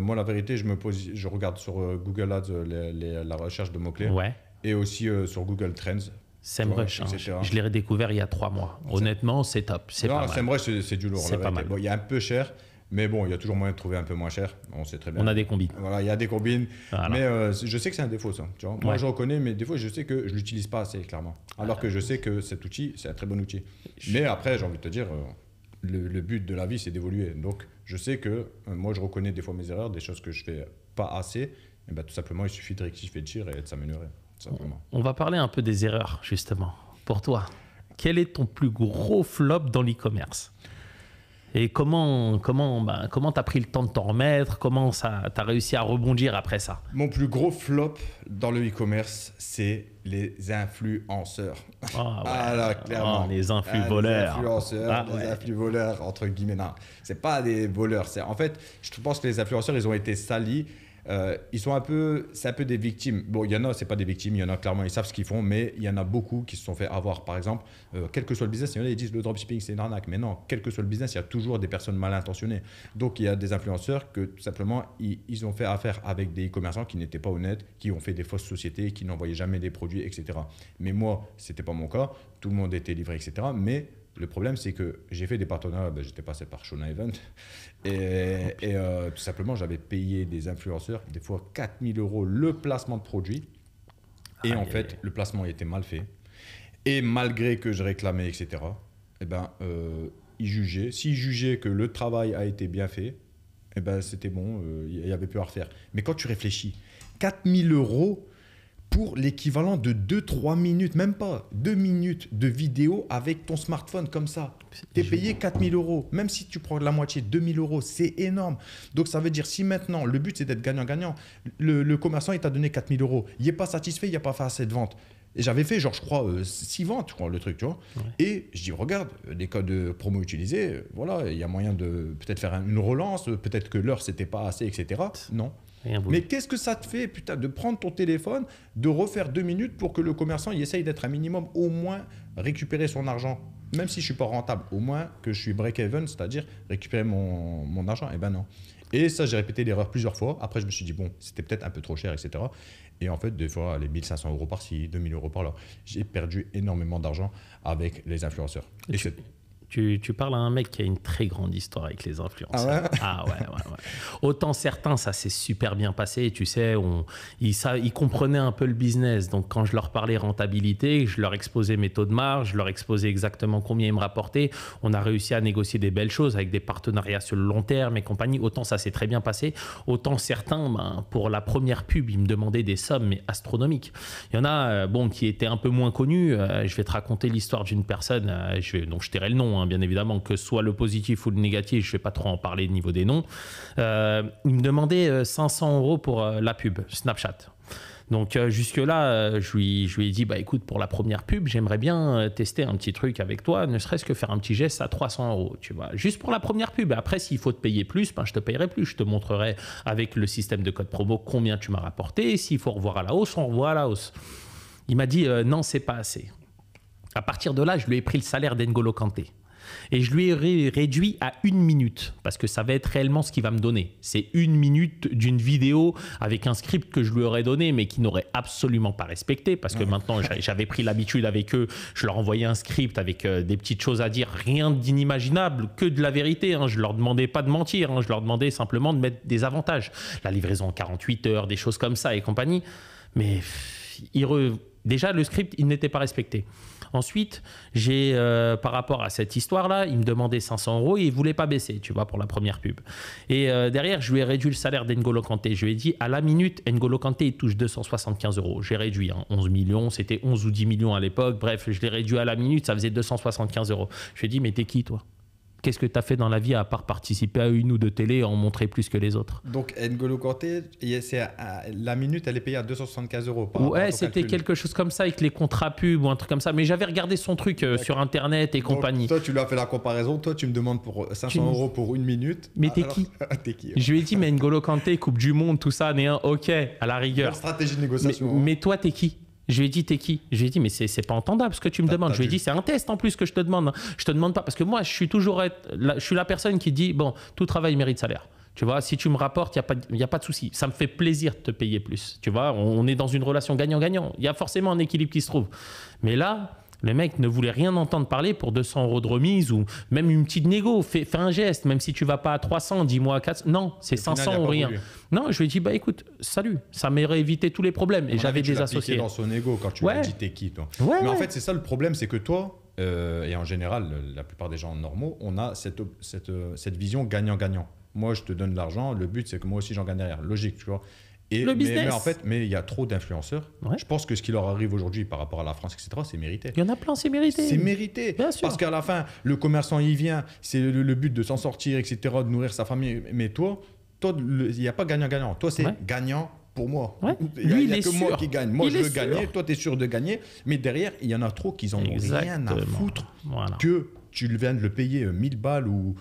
moi la vérité, je me pose, je regarde sur Google Ads les- les- la recherche de mots-clés Ouais. et aussi sur Google Trends. SEMrush, hein, je, je l'ai redécouvert il y a trois mois. Honnêtement, c'est top. C'est Non, pas mal. SEMrush, c'est du lourd. C'est pas mal. Bon, il y a un peu cher, mais bon, il y a toujours moyen de trouver un peu moins cher. On sait très bien. On a des combines. Voilà, il y a des combines. Voilà. Mais euh, je sais que c'est un défaut, ça. Tu vois Moi, Ouais. je reconnais, mais des fois, je sais que je l'utilise pas assez, clairement. Alors que je sais que cet outil, c'est un très bon outil. Mais après, j'ai envie de te dire, euh, le, le but de la vie, c'est d'évoluer. Donc, je sais que euh, moi, je reconnais des fois mes erreurs, des choses que je fais pas assez. Et ben, tout simplement, il suffit de rectifier le tir et de s'améliorer. Simplement. On va parler un peu des erreurs, justement. Pour toi, quel est ton plus gros flop dans l'e-commerce? Et comment comment bah, comment t'as pris le temps de t'en remettre? Comment ça t'as réussi à rebondir après ça? Mon plus gros flop dans le e-commerce, c'est les influenceurs. Ah, ouais. Ah là, clairement. Ah, les influx Ah, voleurs. Les influenceurs, Ah, les influx voleurs, entre guillemets. Non, c'est pas des voleurs. C'est, en fait, je pense que les influenceurs, ils ont été salis. Euh, ils sont un peu, c'est un peu des victimes. Bon, il y en a, c'est pas des victimes. Il y en a clairement, ils savent ce qu'ils font, mais il y en a beaucoup qui se sont fait avoir. Par exemple, euh, quel que soit le business, il y en a ils disent le dropshipping c'est une arnaque. Mais non, quel que soit le business, il y a toujours des personnes mal intentionnées. Donc, il y a des influenceurs que tout simplement, ils, ils ont fait affaire avec des e-commerçants qui n'étaient pas honnêtes, qui ont fait des fausses sociétés, qui n'envoyaient jamais des produits, etc. Mais moi, c'était pas mon cas. Tout le monde était livré, etc. Mais le problème, c'est que j'ai fait des partenariats. Ben, J'étais passé par Shona Event. Et, et, euh, tout simplement, j'avais payé des influenceurs, des fois 4000 euros le placement de produit. Et en fait, le placement était mal fait. Et malgré que je réclamais, etc., eh ben, euh, ils jugeaient. S'ils jugeaient que le travail a été bien fait, eh ben, c'était bon, euh, il n'y avait plus à refaire. Mais quand tu réfléchis, 4000 euros pour l'équivalent de 2-3 minutes, même pas 2 minutes de vidéo avec ton smartphone comme ça. Tu es payé 4000 euros. Même si tu prends la moitié, 2000 euros, c'est énorme. Donc ça veut dire si maintenant, le but c'est d'être gagnant-gagnant, le, le commerçant il t'a donné 4000 euros, il n'est pas satisfait, il n'a pas fait assez de ventes. Et j'avais fait, genre, je crois, 6 ventes, je crois, le truc, tu vois. Et je dis, regarde, les codes de promo utilisés, euh, voilà, il y a moyen de peut-être faire une relance, euh, peut-être que l'heure, c'était pas assez, etc. Non. Rien. Mais qu'est-ce que ça te fait, putain, de prendre ton téléphone, de refaire deux minutes pour que le commerçant il essaye d'être un minimum, au moins récupérer son argent, même si je suis pas rentable, au moins que je suis break-even, c'est-à-dire récupérer mon, mon argent? Eh ben non. Et ça, j'ai répété l'erreur plusieurs fois. Après, je me suis dit, bon, c'était peut-être un peu trop cher, etc. Et en fait, des fois, les 1500 euros par-ci, 2000 euros par-là, j'ai perdu énormément d'argent avec les influenceurs. Et Tu- c'est- Tu, tu, parles à un mec qui a une très grande histoire avec les influenceurs. Ah ouais Ah ouais, ouais, ouais. Autant certains, ça s'est super bien passé. Tu sais, on, ils, ça, ils comprenaient un peu le business. Donc quand je leur parlais rentabilité, je leur exposais mes taux de marge, je leur exposais exactement combien ils me rapportaient. On a réussi à négocier des belles choses avec des partenariats sur le long terme et compagnie. Autant ça s'est très bien passé. Autant certains, ben, pour la première pub, ils me demandaient des sommes mais astronomiques. Il y en a, euh, bon, qui étaient un peu moins connus. Euh, je vais te raconter l'histoire d'une personne. Euh, je vais, donc je tairai le nom Hein, bien évidemment, que soit le positif ou le négatif, je ne vais pas trop en parler au niveau des noms. Euh, il me demandait 500 euh, euros pour euh, la pub Snapchat. Donc jusque-là, je, lui, je lui ai dit, bah, écoute, pour la première pub, j'aimerais bien tester un petit truc avec toi, ne serait-ce que faire un petit geste à 300 euros, tu vois, juste pour la première pub. Après, s'il faut te payer plus, ben, je te payerai plus. Je te montrerai avec le système de code promo combien tu m'as rapporté. S'il faut revoir à la hausse, on revoit à la hausse. Il m'a dit, non, c'est pas assez. À partir de là, je lui ai pris le salaire d'Engolo Kanté. Et je lui ai réduit à une minute, parce que ça va être réellement ce qu'il va me donner. C'est une minute d'une vidéo avec un script que je lui aurais donné, mais qui n'aurait absolument pas respecté, parce que maintenant j'avais pris l'habitude avec eux, je leur envoyais un script avec euh, des petites choses à dire, rien d'inimaginable, que de la vérité. Hein. Je leur demandais pas de mentir, hein. je leur demandais simplement de mettre des avantages. La livraison en 48 heures, des choses comme ça et compagnie. Mais déjà, le script, il n'était pas respecté. Ensuite, j'ai, euh, par rapport à cette histoire-là, il me demandait 500 euros et il voulait pas baisser, tu vois, pour la première pub. Et euh, derrière, je lui ai réduit le salaire d'Engolo Kanté. Je lui ai dit, à la minute, N'Golo Kanté, touche 275 euros. J'ai réduit, 11 hein, millions, c'était 11 ou 10 millions à l'époque. Bref, je l'ai réduit à la minute, ça faisait 275 euros. Je lui ai dit, mais t'es qui, toi? Qu'est-ce que tu as fait dans la vie à part participer à une ou deux télé et en montrer plus que les autres Donc N'Golo Kanté, la minute, elle est payée à 275 euros par Ouais, c'était quelque chose comme ça avec les contrats pubs ou un truc comme ça. Mais j'avais regardé son truc euh, sur Internet et compagnie. Toi, tu lui as fait la comparaison. Toi, tu me demandes pour 500 euros pour une minute. Mais t'es qui, qui Je lui ai dit, mais N'Golo Kanté, Coupe du Monde, tout ça, un ok, à la rigueur. stratégie de négociation. Mais, hein. mais toi, t'es qui? Je lui ai dit, t'es qui? Je lui ai dit, mais c'est pas entendable ce que tu me demandes. Je lui ai dit, c'est un test en plus que je te demande. Je te demande pas. Parce que moi, je suis toujours je suis la personne qui dit, bon, tout travail mérite salaire. Tu vois, si tu me rapportes, il n'y a, a, pas de souci. Ça me fait plaisir de te payer plus. Tu vois, on est dans une relation gagnant-gagnant. Il y a forcément un équilibre qui se trouve. Mais là, le mec ne voulait rien entendre parler pour 200 euros de remise ou même une petite négo. Fais, un geste, même si tu vas pas à 300, dis-moi à 400. Non, c'est 500 ou rien. Non, je lui ai dit, bah écoute, salut, ça m'aurait évité tous les problèmes. Et j'avais des associés. dans son ego quand tu lui as dit t'es qui, toi? Mais en fait, c'est ça le problème, c'est que toi, euh, et en général, la plupart des gens normaux, on a cette, cette, cette vision gagnant-gagnant. Moi, je te donne de l'argent, le but, c'est que moi aussi, j'en gagne derrière. Logique, tu vois le business. Mais, en fait, mais il y a trop d'influenceurs. Je pense que ce qui leur arrive aujourd'hui par rapport à la France, etc., c'est mérité. Il y en a plein, c'est mérité. C'est mérité. Bien sûr. Parce qu'à la fin, le commerçant, il vient, c'est le, but de s'en sortir, etc., de nourrir sa famille. Mais toi, toi il n'y a pas gagnant-gagnant. Toi, c'est gagnant pour moi. Il n'y a, que moi qui gagne. Moi, je veux gagner. Toi, tu es sûr de gagner. Mais derrière, il y en a trop qui n'en ont rien à foutre que tu viens de le payer 1000 euh, balles ou,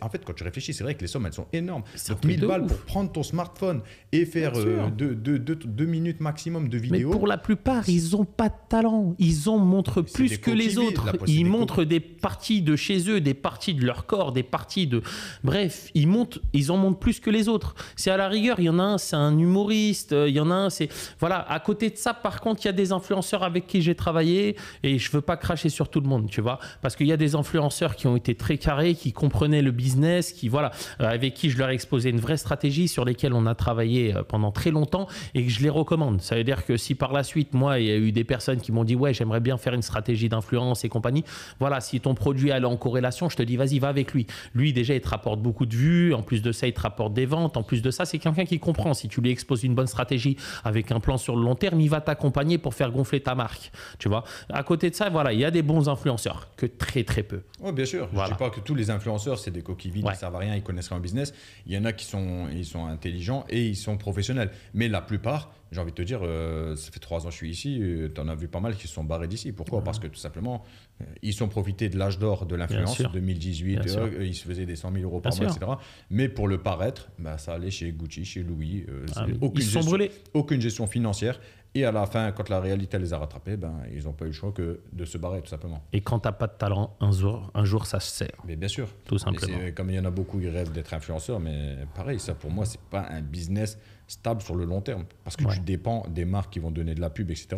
en fait quand tu réfléchis c'est vrai que les sommes elles sont énormes. Donc 1000 balles pour prendre ton smartphone et faire euh, deux, minutes maximum de vidéo. mais pour la plupart ils ont pas de talent. Ils en montrent plus que les autres. ils montrent des parties de chez eux des parties de leur corps des parties de bref ils montent ils en montrent plus que les autres. C'est à la rigueur il y en a un c'est un humoriste il y en a un c'est voilà. À côté de ça par contre il y a des influenceurs avec qui j'ai travaillé et je veux pas cracher sur tout le monde tu vois. Parce qu'il y a des influenceurs qui ont été très carrés, qui comprenaient le business, qui voilà, euh, avec qui je leur ai exposé une vraie stratégie sur lesquelles on a travaillé euh, pendant très longtemps et que je les recommande. Ça veut dire que si par la suite, moi, il y a eu des personnes qui m'ont dit ouais, j'aimerais bien faire une stratégie d'influence et compagnie, voilà, si ton produit est en corrélation, je te dis vas-y, va avec lui. Lui déjà, il te rapporte beaucoup de vues, en plus de ça, il te rapporte des ventes, en plus de ça, c'est quelqu'un qui comprend. Si tu lui exposes une bonne stratégie avec un plan sur le long terme, il va t'accompagner pour faire gonfler ta marque. Tu vois. À côté de ça, voilà, il y a des bons influenceurs que très très peu oui, bien sûr. Je ne dis pas que tous les influenceurs, c'est des coquilles vides, ils ne servent à rien, ils connaissent rien au business. Il y en a qui sont, ils sont intelligents et ils sont professionnels. Mais la plupart, j'ai envie de te dire, euh, ça fait trois ans que je suis ici, euh, tu en as vu pas mal qui se sont barrés d'ici. Pourquoi? Parce que tout simplement, euh, ils sont profités de l'âge d'or de l'influence, 2018, ils se faisaient des 100 000 euros par mois, etc. Mais pour le paraître, bah, ça allait chez Gucci, chez Louis. Ah, aucune, ils sont brûlés. aucune gestion financière. Et à la fin, quand la réalité les a rattrapés, ben, ils n'ont pas eu le choix que de se barrer, tout simplement. Et quand tu n'as pas de talent, un jour, un jour, ça se sert. Mais bien sûr. Tout simplement. Comme il y en a beaucoup qui rêvent d'être influenceurs, mais pareil, ça pour moi, c'est pas un business stable sur le long terme. Parce que tu dépends des marques qui vont donner de la pub, etc.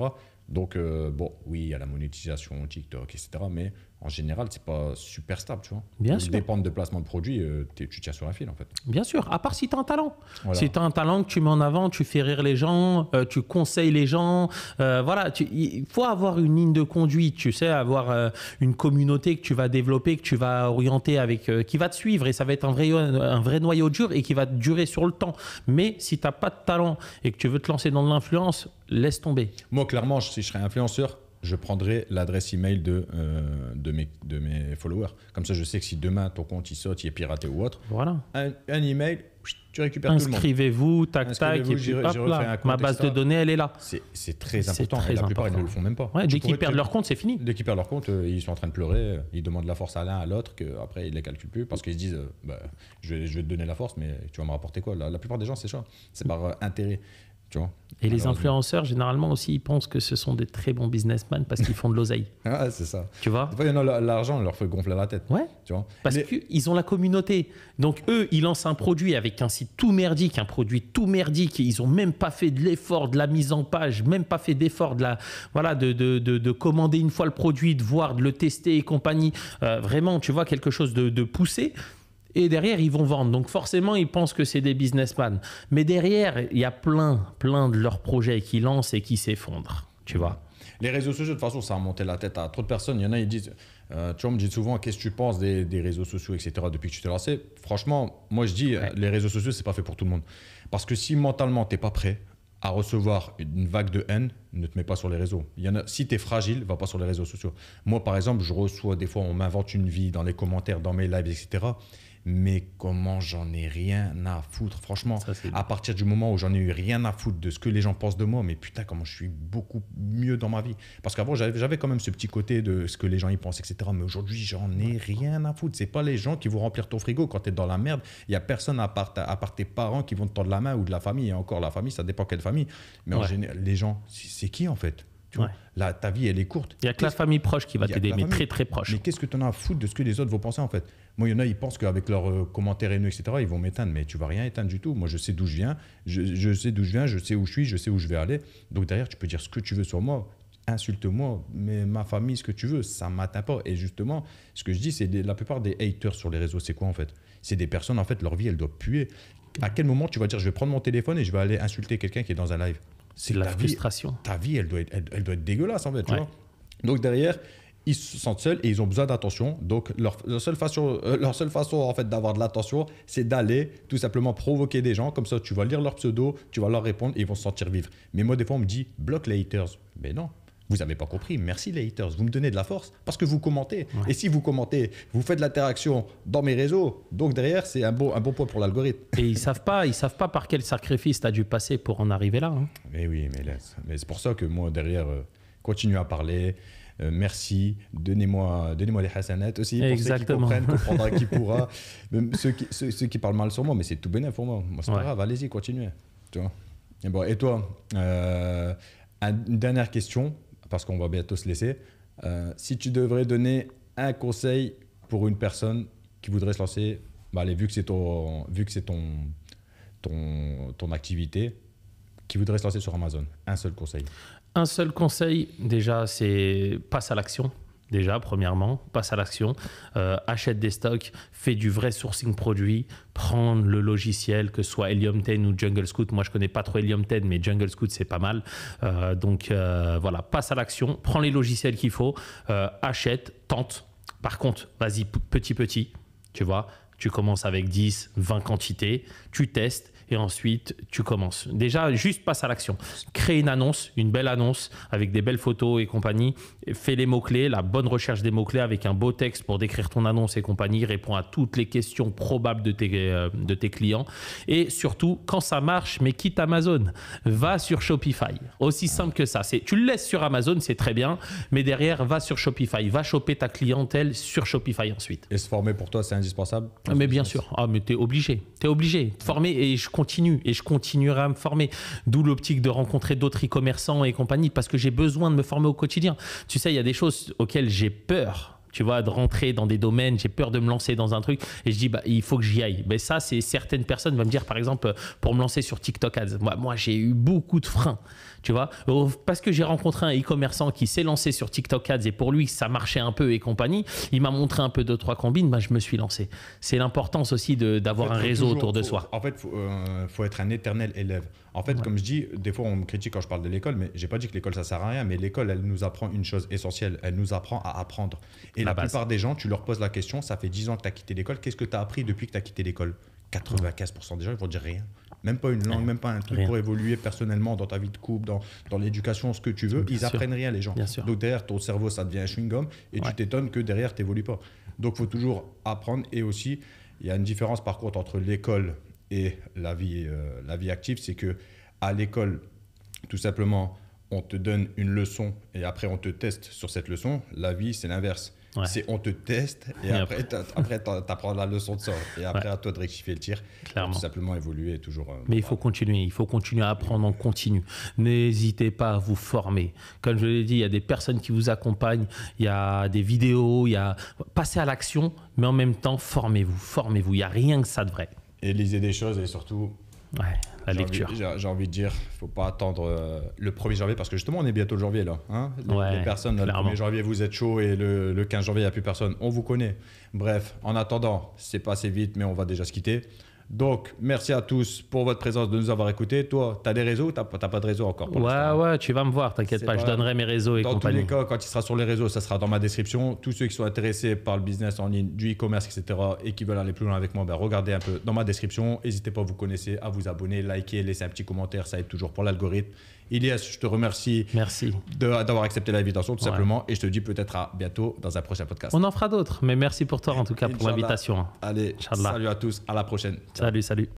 Donc, euh, bon, oui, il y a la monétisation, TikTok, etc. Mais en général, c'est pas super stable, tu vois. Bien sûr. Dépendre de placement de produits, euh, tu tiens sur un fil, en fait. Bien sûr, à part si tu as un talent. Voilà. Si tu as un talent que tu mets en avant, tu fais rire les gens, euh, tu conseilles les gens. euh, voilà, il faut avoir une ligne de conduite, tu sais, avoir une communauté que tu vas développer, que tu vas orienter avec, qui va te suivre et ça va être un vrai, un vrai noyau dur et qui va durer sur le temps. Mais si tu n'as pas de talent et que tu veux te lancer dans de l'influence, laisse tomber. Moi, clairement, si je serais influenceur, je prendrais l'adresse email de, euh, de, mes, de mes followers. Comme ça, je sais que si demain ton compte il saute, il est piraté ou autre, Voilà. un, un email, tu récupères tout le monde. Inscrivez-vous, tac, tac, et puis hop là, ma base de données, elle est là. C'est très C'est important. très la plupart, ils ne le font même pas. Dès qu'ils perdent leur compte, c'est fini. Dès qu'ils perdent leur compte, euh, ils sont en train de pleurer, euh, ils demandent la force à l'un, à l'autre, qu'après ils les calculent plus parce qu'ils se disent bah, je, vais, te donner la force, mais tu vas me rapporter quoi? La, plupart des gens, c'est ça. C'est par intérêt. Tu vois Et les influenceurs, généralement aussi, ils pensent que ce sont des très bons businessmen parce qu'ils font de l'oseille. Ah, c'est ça. Tu vois Des fois, il y en a, l'argent leur fait gonfler la tête. Ouais. Tu vois Parce Les- qu'ils ont la communauté. Donc eux, ils lancent un produit avec un site tout merdique, un produit tout merdique. Et ils ont même pas fait de l'effort, de la mise en page, même pas fait d'effort de la, voilà, de, de, de, de commander une fois le produit, de voir, de le tester et compagnie. Euh, vraiment, tu vois quelque chose de, de poussé. Et derrière, ils vont vendre. Donc forcément, ils pensent que c'est des businessmen. Mais derrière, il y a plein, plein de leurs projets qui lancent et qui s'effondrent. Tu vois Les réseaux sociaux, de toute façon, ça a monté la tête à trop de personnes. Il y en a, ils disent, euh, tu vois, on me dit souvent, qu'est-ce que tu penses des, des réseaux sociaux, etc., depuis que tu t'es lancé? Franchement, moi, je dis, euh, Ouais. les réseaux sociaux, c'est pas fait pour tout le monde. Parce que si mentalement, t'es pas prêt à recevoir une vague de haine, ne te mets pas sur les réseaux. Il y en a, si tu es fragile, va pas sur les réseaux sociaux. Moi, par exemple, je reçois des fois, on m'invente une vie dans les commentaires, dans mes lives, etc. Mais comment j'en ai rien à foutre, franchement. Ça, à partir du moment où j'en ai eu rien à foutre de ce que les gens pensent de moi, mais putain, comment je suis beaucoup mieux dans ma vie. Parce qu'avant, j'avais quand même ce petit côté de ce que les gens y pensent, etc. Mais aujourd'hui, j'en ai rien à foutre. C'est pas les gens qui vont remplir ton frigo quand tu es dans la merde. Il y a personne à part, à part tes parents qui vont te tendre la main ou de la famille. Et encore, la famille, ça dépend quelle famille. Mais en général, les gens, c'est qui en fait? Tu vois? Ouais. Là, ta vie, elle est courte. Il n'y a que la famille proche qui va t'aider, mais très très proche. mais qu'est-ce que tu en as à foutre de ce que les autres vont penser en fait? Moi, il y en a, ils pensent qu'avec leurs euh, commentaires haineux, etc., ils vont m'éteindre. Mais tu vas rien éteindre du tout. Moi, je sais d'où je viens. Je, je sais d'où je viens, je sais où je suis, je sais où je vais aller. Donc derrière, tu peux dire ce que tu veux sur moi. Insulte-moi, mais ma famille, ce que tu veux, ça ne m'atteint pas. Et justement, ce que je dis, c'est la plupart des haters sur les réseaux, c'est quoi en fait? C'est des personnes, en fait, leur vie, elle doit puer. À quel moment tu vas dire, je vais prendre mon téléphone et je vais aller insulter quelqu'un qui est dans un live? C'est la ta vie, frustration. ta vie, elle doit être, elle, elle doit être dégueulasse en fait. tu Ouais. vois? Donc derrière, ils se sentent seuls et ils ont besoin d'attention. Donc leur, leur seule façon, euh, leur seule façon en fait d'avoir de l'attention, c'est d'aller tout simplement provoquer des gens. Comme ça, tu vas lire leur pseudo, tu vas leur répondre et ils vont se sentir vivre. Mais moi, des fois, on me dit bloque les haters. Mais non. Vous n'avez pas compris. Merci les haters. Vous me donnez de la force parce que vous commentez. Et si vous commentez, vous faites de l'interaction dans mes réseaux. Donc derrière, c'est un bon, un bon point pour l'algorithme. Et ils savent pas, ils savent pas par quel sacrifice tu as dû passer pour en arriver là. hein. Mais oui, mais, laisse. mais c'est pour ça que moi, derrière, euh, continue à parler. Euh, merci. Donnez-moi donnez les hasanettes aussi. Pour Exactement. ceux qui comprennent, comprendra qui pourra. Même ceux, qui, ceux, ceux qui parlent mal sur moi, mais c'est tout bénéf pour moi. Moi, c'est pas Ouais. grave. Allez-y, continuez. Tu vois? Et, bon, et toi, euh, un- une dernière question, parce qu'on va bientôt se laisser. Euh, si tu devrais donner un conseil pour une personne qui voudrait se lancer, bah, allez, vu que c'est ton, vu que c'est ton, ton, ton activité, qui voudrait se lancer sur Amazon, un seul conseil. Un seul conseil, déjà, c'est passe à l'action. Déjà, premièrement, passe à l'action, Euh, achète des stocks, fais du vrai sourcing produit, prends le logiciel, que ce soit Helium 10 ou Jungle Scout. Moi, je connais pas trop Helium 10, mais Jungle Scout, c'est pas mal. Euh, donc euh, voilà, passe à l'action, prends les logiciels qu'il faut, achète, tente. Par contre, vas-y petit petit, tu vois. Tu commences avec 10, 20 quantités, tu testes et ensuite tu commences. Déjà, juste passe à l'action. Crée une annonce, une belle annonce avec des belles photos et compagnie. Fais les mots-clés, la bonne recherche des mots-clés avec un beau texte pour décrire ton annonce et compagnie. Réponds à toutes les questions probables de tes, euh, de tes clients. Et surtout, quand ça marche, mais quitte Amazon, va sur Shopify. Aussi simple que ça. C'est, tu le laisses sur Amazon, c'est très bien, mais derrière, va sur Shopify. Va choper ta clientèle sur Shopify ensuite. Et se former pour toi, c'est indispensable? Mais bien sûr. Ah, mais t'es obligé. T'es obligé de former et je continue et je continuerai à me former. D'où l'optique de rencontrer d'autres e-commerçants et compagnie parce que j'ai besoin de me former au quotidien. Tu sais, il y a des choses auxquelles j'ai peur. tu vois, de rentrer dans des domaines, j'ai peur de me lancer dans un truc et je dis bah il faut que j'y aille. Mais ça c'est certaines personnes vont me dire par exemple pour me lancer sur TikTok Ads. Moi, moi j'ai eu beaucoup de freins, tu vois, parce que j'ai rencontré un e-commerçant qui s'est lancé sur TikTok Ads et pour lui ça marchait un peu et compagnie, il m'a montré un peu deux trois combines, bah, je me suis lancé. C'est l'importance aussi d'avoir un réseau autour de soi. En fait, faut, euh, faut être un éternel élève. En fait, comme je dis, des fois on me critique quand je parle de l'école, mais j'ai pas dit que l'école ça sert à rien, mais l'école elle nous apprend une chose essentielle, elle nous apprend à apprendre. Et la, plupart des gens, tu leur poses la question, ça fait 10 ans que tu as quitté l'école, qu'est-ce que tu as appris depuis que tu as quitté l'école? 95% des gens ils vont dire rien. Même pas une langue, même pas un truc pour évoluer personnellement dans ta vie de couple, dans, dans l'éducation, ce que tu veux. Ils apprennent rien, les gens. Donc derrière, ton cerveau, ça devient un chewing-gum et tu t'étonnes que derrière, tu n'évolues pas. Donc il faut toujours apprendre. Et aussi, il y a une différence par contre entre l'école et la vie, euh, la vie active. C'est que à l'école, tout simplement, on te donne une leçon et après on te teste sur cette leçon. La vie, c'est l'inverse. C'est on te teste et, après, tu apprends la leçon de ça. Et après, à toi de rectifier le tir. Clairement. Tout simplement évoluer toujours. Euh, Mais il faut continuer. Il faut continuer à apprendre en continu. N'hésitez pas à vous former. Comme je l'ai dit, il y a des personnes qui vous accompagnent. Il y a des vidéos. Il y a... Passez à l'action, mais en même temps, formez-vous. Formez-vous. Il n'y a rien que ça de vrai. Et lisez des choses et surtout, Ouais, la lecture. J'ai envie de dire, faut pas attendre euh, le 1er janvier parce que justement on est bientôt le janvier là. Hein les, personnes, le 1er janvier vous êtes chaud et le, le 15 janvier il n'y a plus personne. On vous connaît. Bref, en attendant, c'est passé vite mais on va déjà se quitter. Donc, merci à tous pour votre présence, de nous avoir écoutés. Toi, tu as des réseaux ou tu n'as pas de réseau encore Ouais, ouais, tu vas me voir, t'inquiète pas, je donnerai mes réseaux et Dans tous les cas, quand il sera sur les réseaux, ça sera dans ma description. Tous ceux qui sont intéressés par le business en ligne, du e-commerce, etc., et qui veulent aller plus loin avec moi, ben, regardez un peu dans ma description. N'hésitez pas, vous connaissez, à vous abonner, liker, laisser un petit commentaire, ça aide toujours pour l'algorithme. Ilias, je te remercie Merci. d'avoir accepté l'invitation, tout simplement. Et je te dis peut-être à bientôt dans un prochain podcast. On en fera d'autres, mais merci pour toi en tout cas pour l'invitation. Allez, salut à tous, à la prochaine. Salut, salut.